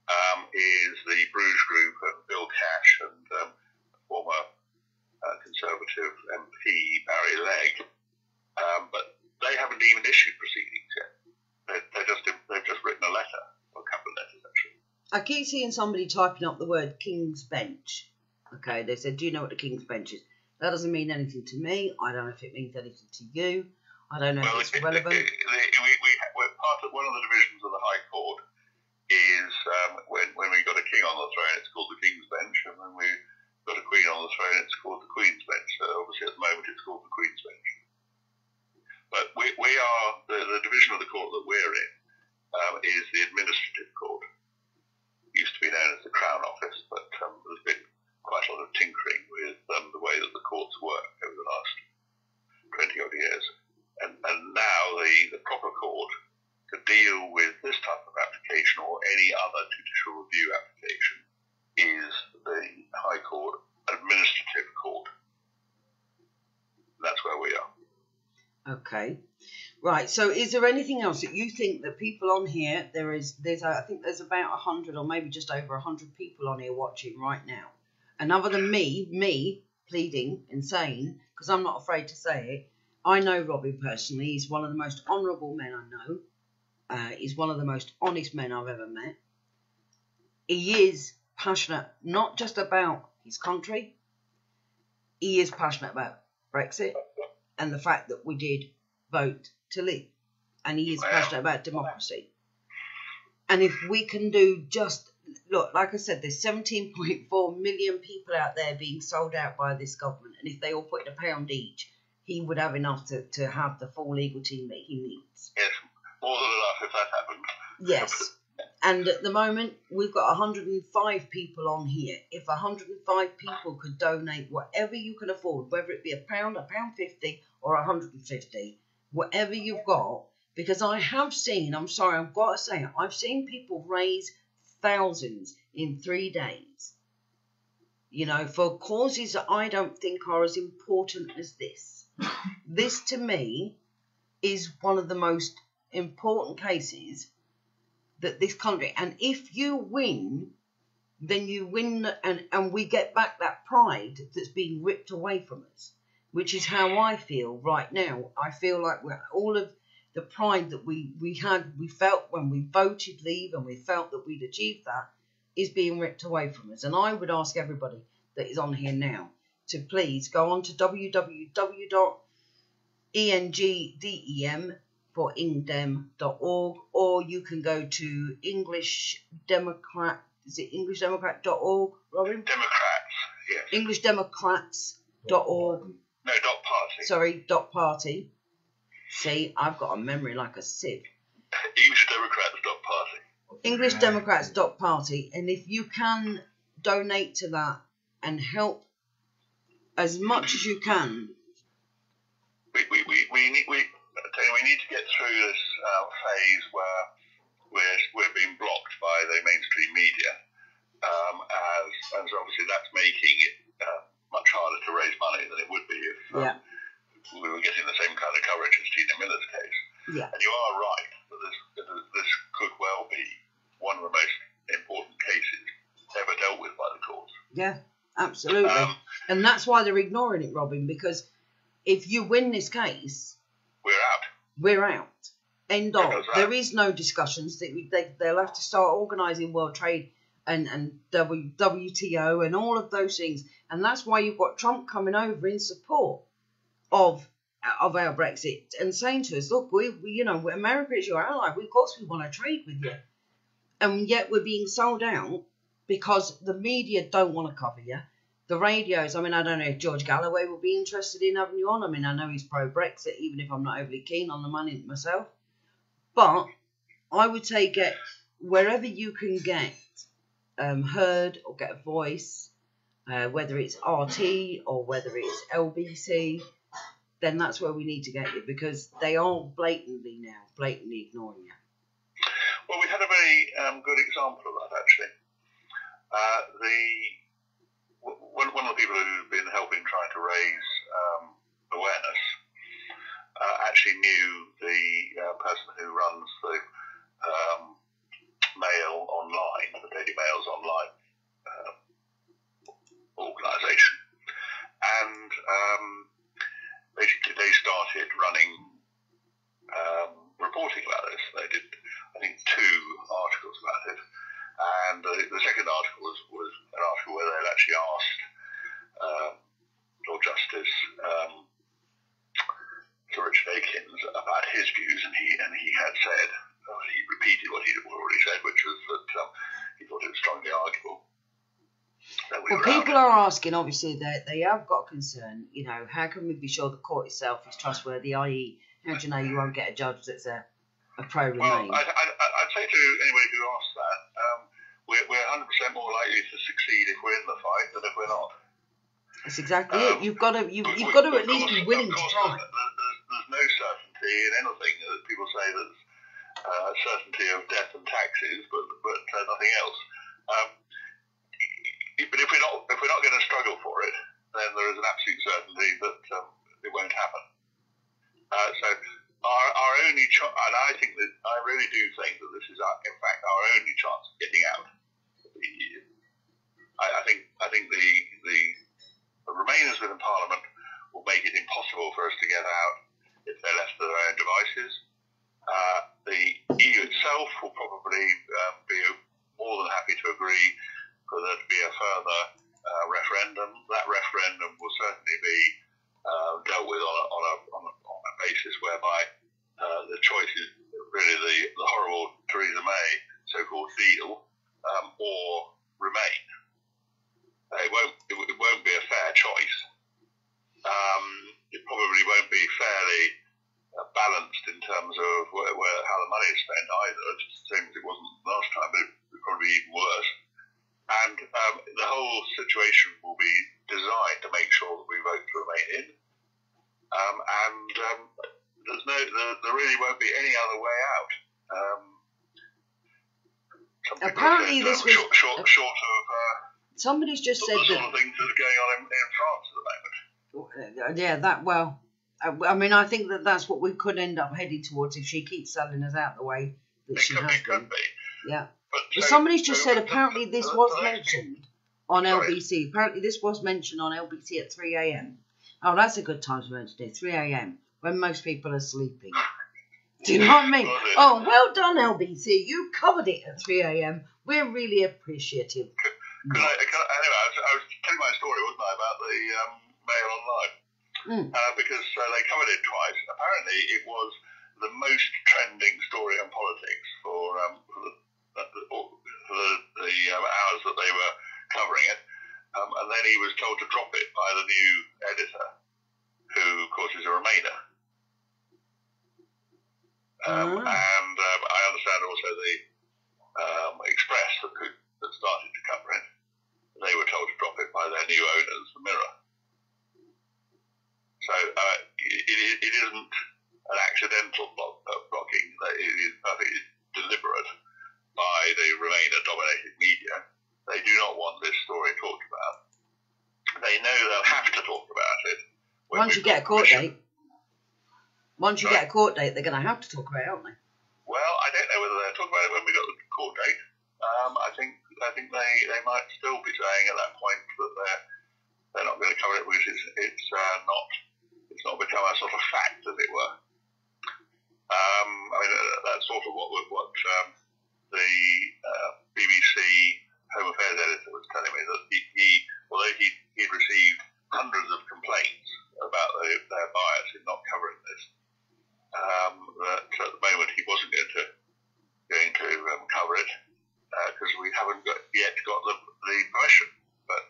um, is the Bruges Group and Bill Cash and um, former uh, Conservative MP Barry Legg. Um, but they haven't even issued proceedings yet. They're, they're just, they've just written a letter, or a couple of letters actually. I keep seeing somebody typing up the word King's Bench. Okay, they said, Do you know what the King's Bench is? That doesn't mean anything to me. I don't know if it means anything to you. I don't know Well, if it's it- relevant. it- it- we, we, we're part of one of the divisions of the High Court is um, when, when we got a king on the throne, it's called the King's Bench, and when we got a queen on the throne, it's called the Queen's Bench. So obviously, at the moment, it's called the Queen's Bench. But we, we are the, the division of the court that we're in um, is the administrative court. It used to be known as the Crown Office, but um, there's been quite a lot of tinkering with um, the way that the courts work over the last 20 odd years. And, and now the, the proper court to deal with this type of application or any other judicial review application is the High Court Administrative Court. That's where we are. Okay. Right. So, is there anything else that you think that people on here? There is. There's. I think there's about hundred or maybe just over hundred people on here watching right now. And other than me, me pleading and saying, because I'm not afraid to say it, I know Robbie personally. He's one of the most honourable men I know. Uh, he's one of the most honest men I've ever met. He is passionate not just about his country. He is passionate about Brexit and the fact that we did vote to leave. And he is passionate about democracy. And if we can do just look, like I said, there's 17.4 million people out there being sold out by this government, and if they all put in a pound each, he would have enough to, to have the full legal team that he needs. Yes, more than enough if that happened. Yes. And at the moment, we've got 105 people on here. If 105 people could donate whatever you can afford, whether it be a pound, a pound 50, or 150, whatever you've got, because I have seen, I'm sorry, I've got to say it, I've seen people raise thousands in three days, you know, for causes that I don't think are as important as this. this, to me, is one of the most important cases that this country and if you win then you win and and we get back that pride that's being ripped away from us which is how i feel right now i feel like we're all of the pride that we we had we felt when we voted leave and we felt that we'd achieved that is being ripped away from us and i would ask everybody that is on here now to please go on to www.engdem for ingdem.org or you can go to english democrat is it englishdemocrat.org robin Democrats, yes. englishdemocrats.org No, dot party. sorry dot party see i've got a memory like a sieve English Democrats dot party. englishdemocrats.party and if you can donate to that and help as much as you can We, we, we, we, need, we saying we need to get through this uh, phase where we're, we're being blocked by the mainstream media. Um, as, as obviously that's making it uh, much harder to raise money than it would be if um, Yeah. we were getting the same kind of coverage as Tina Miller's case. Yeah. And you are right that this, this could well be one of the most important cases ever dealt with by the courts. Yeah, absolutely. Um, and that's why they're ignoring it, Robin, because if you win this case, we're out. we're out. End of. Because that- There is no discussions. They, they, they'll have to start organising World Trade and, and w, WTO and all of those things. And that's why you've got Trump coming over in support of of our Brexit and saying to us, look, we, we you know, America is your ally. We, of course, we want to trade with you. And yet we're being sold out because the media don't want to cover you. The radios, I mean, I don't know if George Galloway will be interested in having you on. I mean, I know he's pro Brexit, even if I'm not overly keen on the money myself. But I would say get wherever you can get um, heard or get a voice, uh, whether it's RT or whether it's LBC, then that's where we need to get you because they are blatantly now, blatantly ignoring you. Well, we had a very um, good example of that actually. Uh, the one, one of the people who've been helping trying to raise um, awareness uh, actually knew the uh, person who runs the um, Mail Online, the Daily Mail's online uh, organisation, and basically they started running um, reporting about this. They did, I think, two articles about it. And uh, the second article was, was an article where they had actually asked um, Lord Justice um, Sir Richard Aikens about his views, and he and he had said, uh, he repeated what he'd already said, which was that um, he thought it was strongly arguable. That we Well, people are asking, obviously, they, they have got concern. You know, how can we be sure the court itself is trustworthy? I.e., how do you know you won't get a judge that's a, a pro Well, Remain? I'd, I'd, I'd say to anybody who asks that, um, we're, we're 100% more likely to succeed if we're in the fight than if we're not. That's exactly um, it. You've got to you, But you've got to at least course- be willing of to try. There's, there's, there's no certainty in anything. Uh, People say there's uh, certainty of death and taxes, but but uh, nothing else. Um, but if we're not if we're not going to struggle for it, then there is an absolute certainty that um, it won't happen. Uh, so our, our only chance, and I think that I really do think that this is our, in fact our only chance of getting out. I, I think I think the the the Remainers within Parliament will make it impossible for us to get out if they're left to their own devices. Uh, the EU itself will probably um, be more than happy to agree for there to be a further uh, referendum. That referendum will certainly be uh, dealt with on a, on a, on a, on a basis whereby uh, the choice is really the, the horrible Theresa May so-called deal um, or remain. Uh, it won't it, it won't be a fair choice. Um, it probably won't be fairly uh, balanced in terms of where, where how the money is spent either. It's the same as it wasn't last time, but it would probably be even worse. And um, the whole situation will be designed to make sure that we vote to remain in. Um, and um, there's no, there, there really won't be any other way out. Um, some people have Apparently said, this um, was- short, short, short of. Uh, Somebody's just the said sort that of things that are going on in, in France at the moment. Uh, yeah, that well. uh, I mean, I think that that's what we could end up heading towards if she keeps selling us out the way that It she could, has been. be. Yeah. But, somebody's just said apparently this was mentioned on. LBC. Apparently this was mentioned on LBC at 3 a.m. Oh, that's a good time to mention it. 3 a.m. when most people are sleeping. Do you know what I mean? Oh, well done, LBC. You covered it at 3 a.m. We're really appreciative. Can I, can I, anyway, I was, I was telling my story, wasn't I, about the um, Mail Online? Mm. Uh, because uh, they covered it twice. Apparently, it was the most trending story on politics for um, for the, for oh, the, the um, hours that they were covering it. Um, and then he was told to drop it by the new editor, who, of course, is a Remainer. Um. Ah. And um, I understand also the um, Express that, that, started to cover it. They were told to drop it by their new owners, the Mirror. So uh, it, it isn't an accidental uh, blocking; it is perfectly deliberate. China-dominated media. They do not want this story talked about. They know they'll have to talk about it. Once you get a court permission. date, once you get a court date, they're going to have to talk about it, aren't they? Well, I don't know whether they'll talk about it when we got the court date. Um, I think I think they, they might still be saying at that point that they're they're not going to cover it because it's it's uh, not it's not become a sort of fact, as it were. Um, I mean, uh, that's sort of what what um, the uh, BBC Home Affairs editor was telling me that he, he although he he'd received hundreds of complaints about the, their bias in not covering this, um, that at the moment he wasn't going to going to um, cover it because we haven't got, yet got the, the permission. But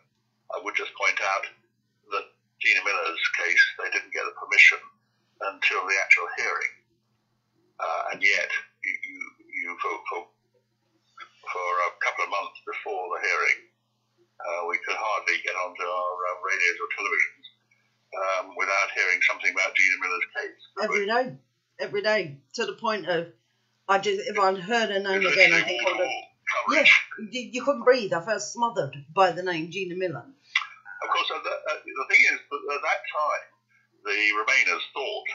I would just point out that Gina Miller's case, they didn't get the permission until the actual hearing, uh, and yet you, you, you for, for for a couple of months before the hearing, uh, we could hardly get onto our um, radios or televisions um, without hearing something about Gina Miller's case. Every day, every day, to the point of, I just if I'd heard her name again, I think I would have. wall-to-wall Yeah, you, you couldn't breathe. I felt smothered by the name Gina Miller. Of course, uh, the, uh, the thing is that at that time, the Remainers thought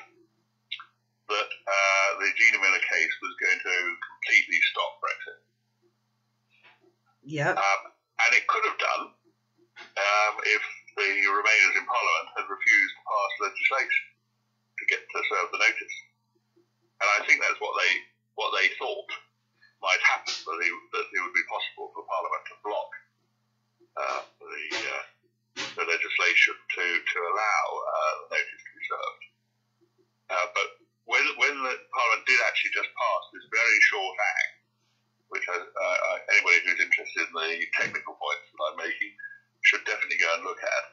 that uh, the Gina Miller case was going to completely stop Brexit. Yeah, Um, and it could have done um, if the Remainers in Parliament had refused to pass legislation to get to serve the notice. And I think that's what they what they thought might happen, that it, that it would be possible for Parliament to block uh, the, uh, the legislation to, to allow uh, the notice to be served. Uh, but when, when the Parliament did actually just pass this very short act, which uh, uh, anybody who's interested in the technical points that I'm making should definitely go and look at,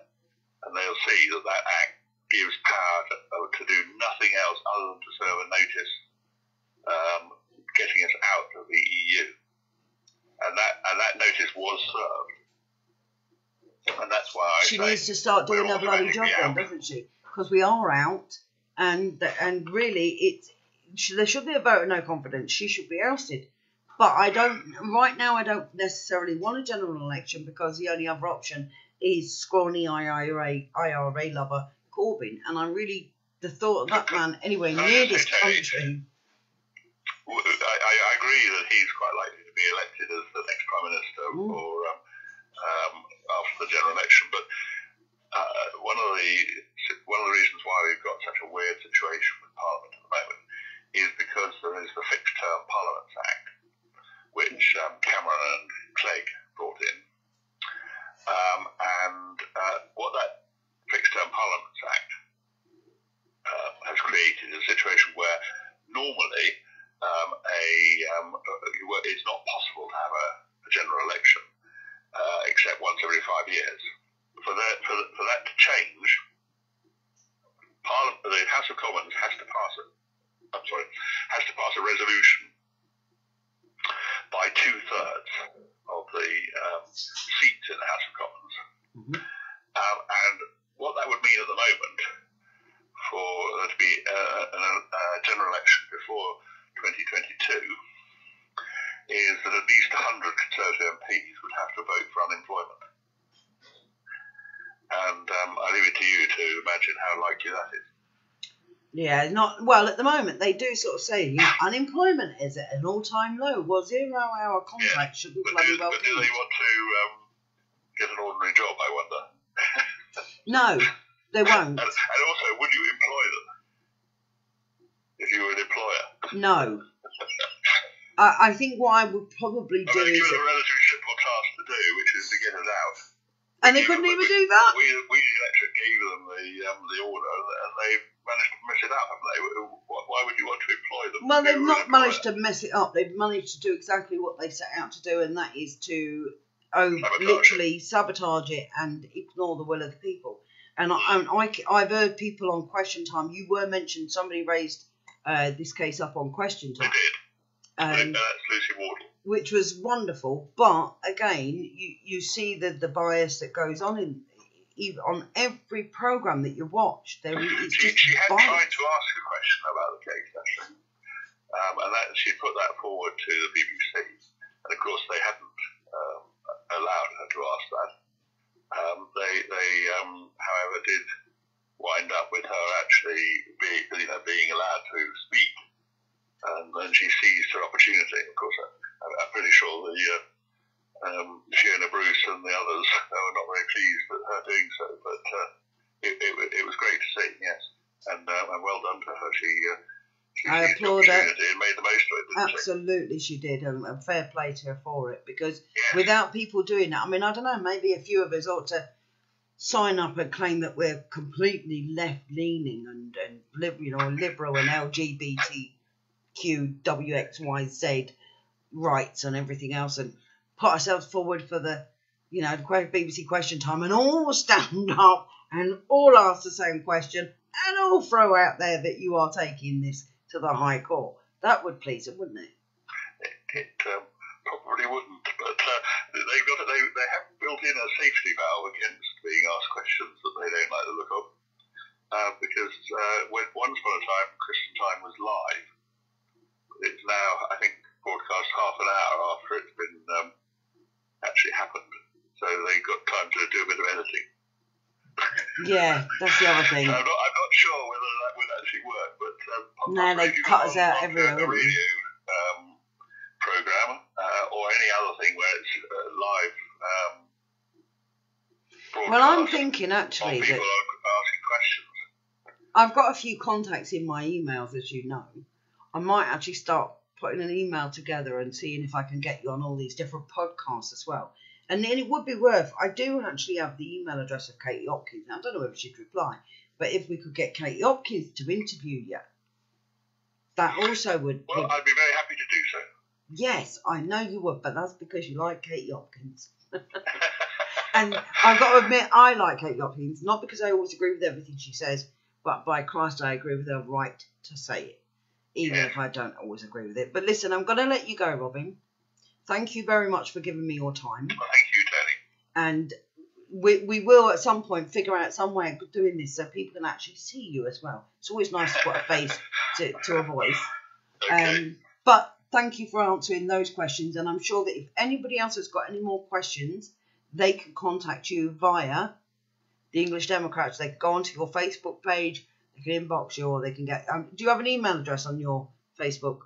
and they'll see that that act gives power to, to do nothing else other than to serve a notice um, getting us out of the EU, and that and that notice was served, and that's why I she needs to start doing her bloody job then, doesn't she? Because we are out, and and really, it there should be a vote of no confidence. She should be ousted. But I don't. Right now, I don't necessarily want a general election because the only other option is scrawny IRA IRA lover Corbyn, and I'm really the thought of that man anywhere near this country. I, I agree that he's quite likely to be elected as the next prime minister Mm. for um, um, after the general election. But uh, one of the one of the reasons why we've got such a weird situation with Parliament at the moment is because there is the Fixed Term Parliaments Act, which um, Cameron and Clegg brought in, um, and uh, what that Fixed Term Parliaments Act uh, has created is a situation where normally um, a um, uh, it's not possible to have a, a general election uh, except once every five years. For that for, for that to change, Parliament, the House of Commons has to pass it. I'm sorry, has to pass a resolution by two thirds of the um, seats in the House of Commons. Mhm. Um, and what that would mean at the moment for there to be uh, a, a general election before 2022 is that at least 100 Conservative MPs would have to vote for unemployment. And um, I leave it to you to imagine how likely that is. Yeah, not well at the moment. They do sort of say unemployment is at an all-time low. Well, zero-hour contract should be bloody do, well but do they want to um, get an ordinary job, I wonder? No, they won't. and also, would you employ them if you were an employer? No. I, I think what I would probably I do mean, is, a relatively simple task to do, which is to get us out. And they couldn't even do that. We, we electorate gave them the um, the order, and they managed to mess it up, they? Why would you want to employ them? Well, they've you were an not managed to mess it up. They've managed to do exactly what they set out to do, and that is to oh, Sabotage it. literally sabotage it and ignore the will of the people. And I, I, have heard people on Question Time. You were mentioned. Somebody raised uh, this case up on Question They Time, did. Um, and, uh, Lucy Ward. Which was wonderful, but again, you, you see the, the bias that goes on in even on every program that you watch. There is it's she, just she had bias. tried to ask a question about the gay session, um, and that, she put that forward to the BBC, and of course they hadn't um, allowed her to ask that. Um, they, they, um, however, did wind up with her actually, be, you know, being allowed to speak um, and then she seized her opportunity. Of course, I, am pretty sure the uh, um, Fiona Bruce and the others uh, were not very pleased with her doing so, but uh, it, it, it, was great to see, yes, and, uh, and well done to her. She. Uh, she I applaud her. It, Absolutely, she, she did, and, and, fair play to her for it. Because yes. without people doing that, I mean, I don't know, maybe a few of us ought to sign up and claim that we're completely left leaning and, and you know liberal and LGBT LGBTQ, WXYZ rights and everything else, and put ourselves forward for the, you know, BBC question time, and all stand up and all ask the same question, and all throw out there that you are taking this to the High Court. That would please them, wouldn't it? it um, probably wouldn't, but uh, they've got they, they have built in a safety valve against being asked questions that they don't like the look of. Uh, because uh, when, once upon a time, Question Time was live. It's now, I think, broadcast half an hour after it's been um, actually happened. So they've got time to do a bit of editing. Yeah, that's the other thing. So I'm not, I'm not sure whether that would actually work, but um, No, they cut us out everywhere, radio um, program uh, or any other thing where it's uh, live. Um, Well, I'm thinking actually people that asking questions. I've got a few contacts in my emails, as you know. I might actually start putting an email together and seeing if I can get you on all these different podcasts as well. And then it would be worth. I do actually have the email address of Katie Hopkins. Now, I don't know if she'd reply, but if we could get Katie Hopkins to interview you, that also would. Well, would I'd be very happy to do so. yes, I know you would, but that's because you like Katie Hopkins. And I've got to admit, I like Katie Hopkins, not because I always agree with everything she says, but by Christ, I agree with her right to say it, even if I don't always agree with it. But listen, I'm going to let you go, Robin. Thank you very much for giving me your time. Well, thank you, Toni. And we, we will at some point figure out some way of doing this so people can actually see you as well. It's always nice to put a face to, to a voice. Okay. Um, but thank you for answering those questions. And I'm sure that if anybody else has got any more questions, they can contact you via the English Democrats. They can go onto your Facebook page, they can inbox you, or they can get. Um, do you have an email address on your Facebook?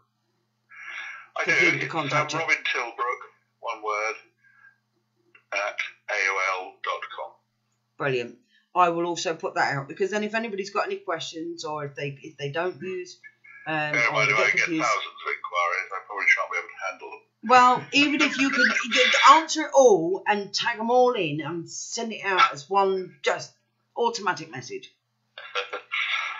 I do. to It's contact um, you. Robin Tilbrook, one word, at AOL.com. Brilliant. I will also put that out because then if anybody's got any questions or if they if they don't use um, or if I get confused. thousands of inquiries, I probably shan't be able to handle them. Well, even if you can answer it all and tag them all in and send it out as one just automatic message.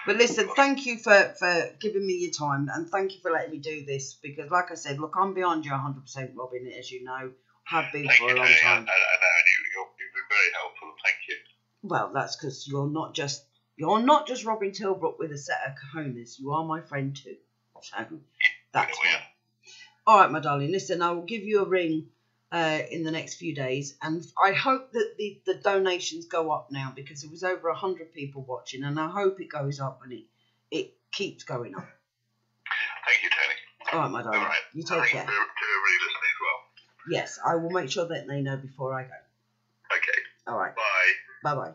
But listen, thank you for, for giving me your time and thank you for letting me do this because, like I said, look, I'm behind you 100%, Robin, as you know, have been Thank for a long Toni. I, I, I time. know, and you, you've been very helpful. Thank you. Well, that's because you're not just you're not just Robin Tilbrook with a set of cojones. You are my friend too. So that's We are. why. All right, my darling. Listen, I will give you a ring uh, in the next few days, and I hope that the, the donations go up now because there was over hundred people watching, and I hope it goes up and it it keeps going up. Thank you, Toni. All right, my darling. right. You take you care. to, to everybody listening as well. Yes, I will make sure that they know before I go. Okay. All right. Bye. Bye bye.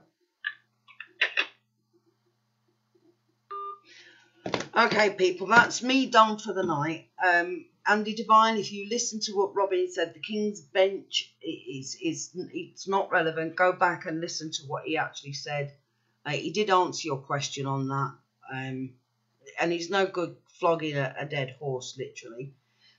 Okay, people, that's me done for the night. Um, Andy Devine, if you listen to what Robin said, the King's Bench is is it's not relevant. Go back and listen to what he actually said. Uh, he did answer your question on that, um, and he's no good flogging a, a dead horse, literally.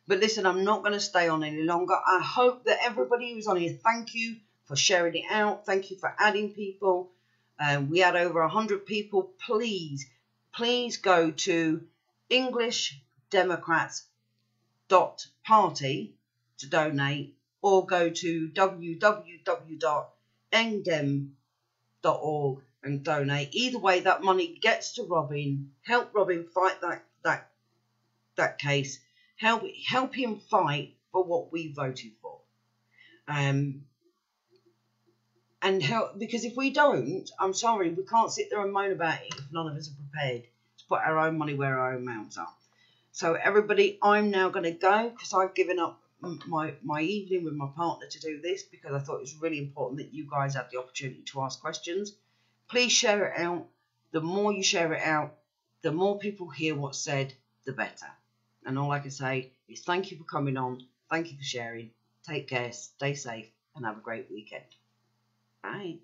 But listen, I'm not going to stay on any longer. I hope that everybody who's on here, thank you for sharing it out. Thank you for adding people. Um, we had over 100 people. Please, please go to EnglishDemocrats.party to donate or go to www.engdem.org and donate. Either way, that money gets to Robin. Help Robin fight that, that, that case. Help, help him fight for what we voted for. Um, and help because if we don't, I'm sorry, we can't sit there and moan about it if none of us are prepared to put our own money where our own mouths are. So everybody, I'm now going to go because I've given up my my evening with my partner to do this because I thought it was really important that you guys had the opportunity to ask questions. Please share it out. The more you share it out, the more people hear what's said, the better. And all I can say is thank you for coming on. Thank you for sharing. Take care. Stay safe. And and have a great weekend. Bye.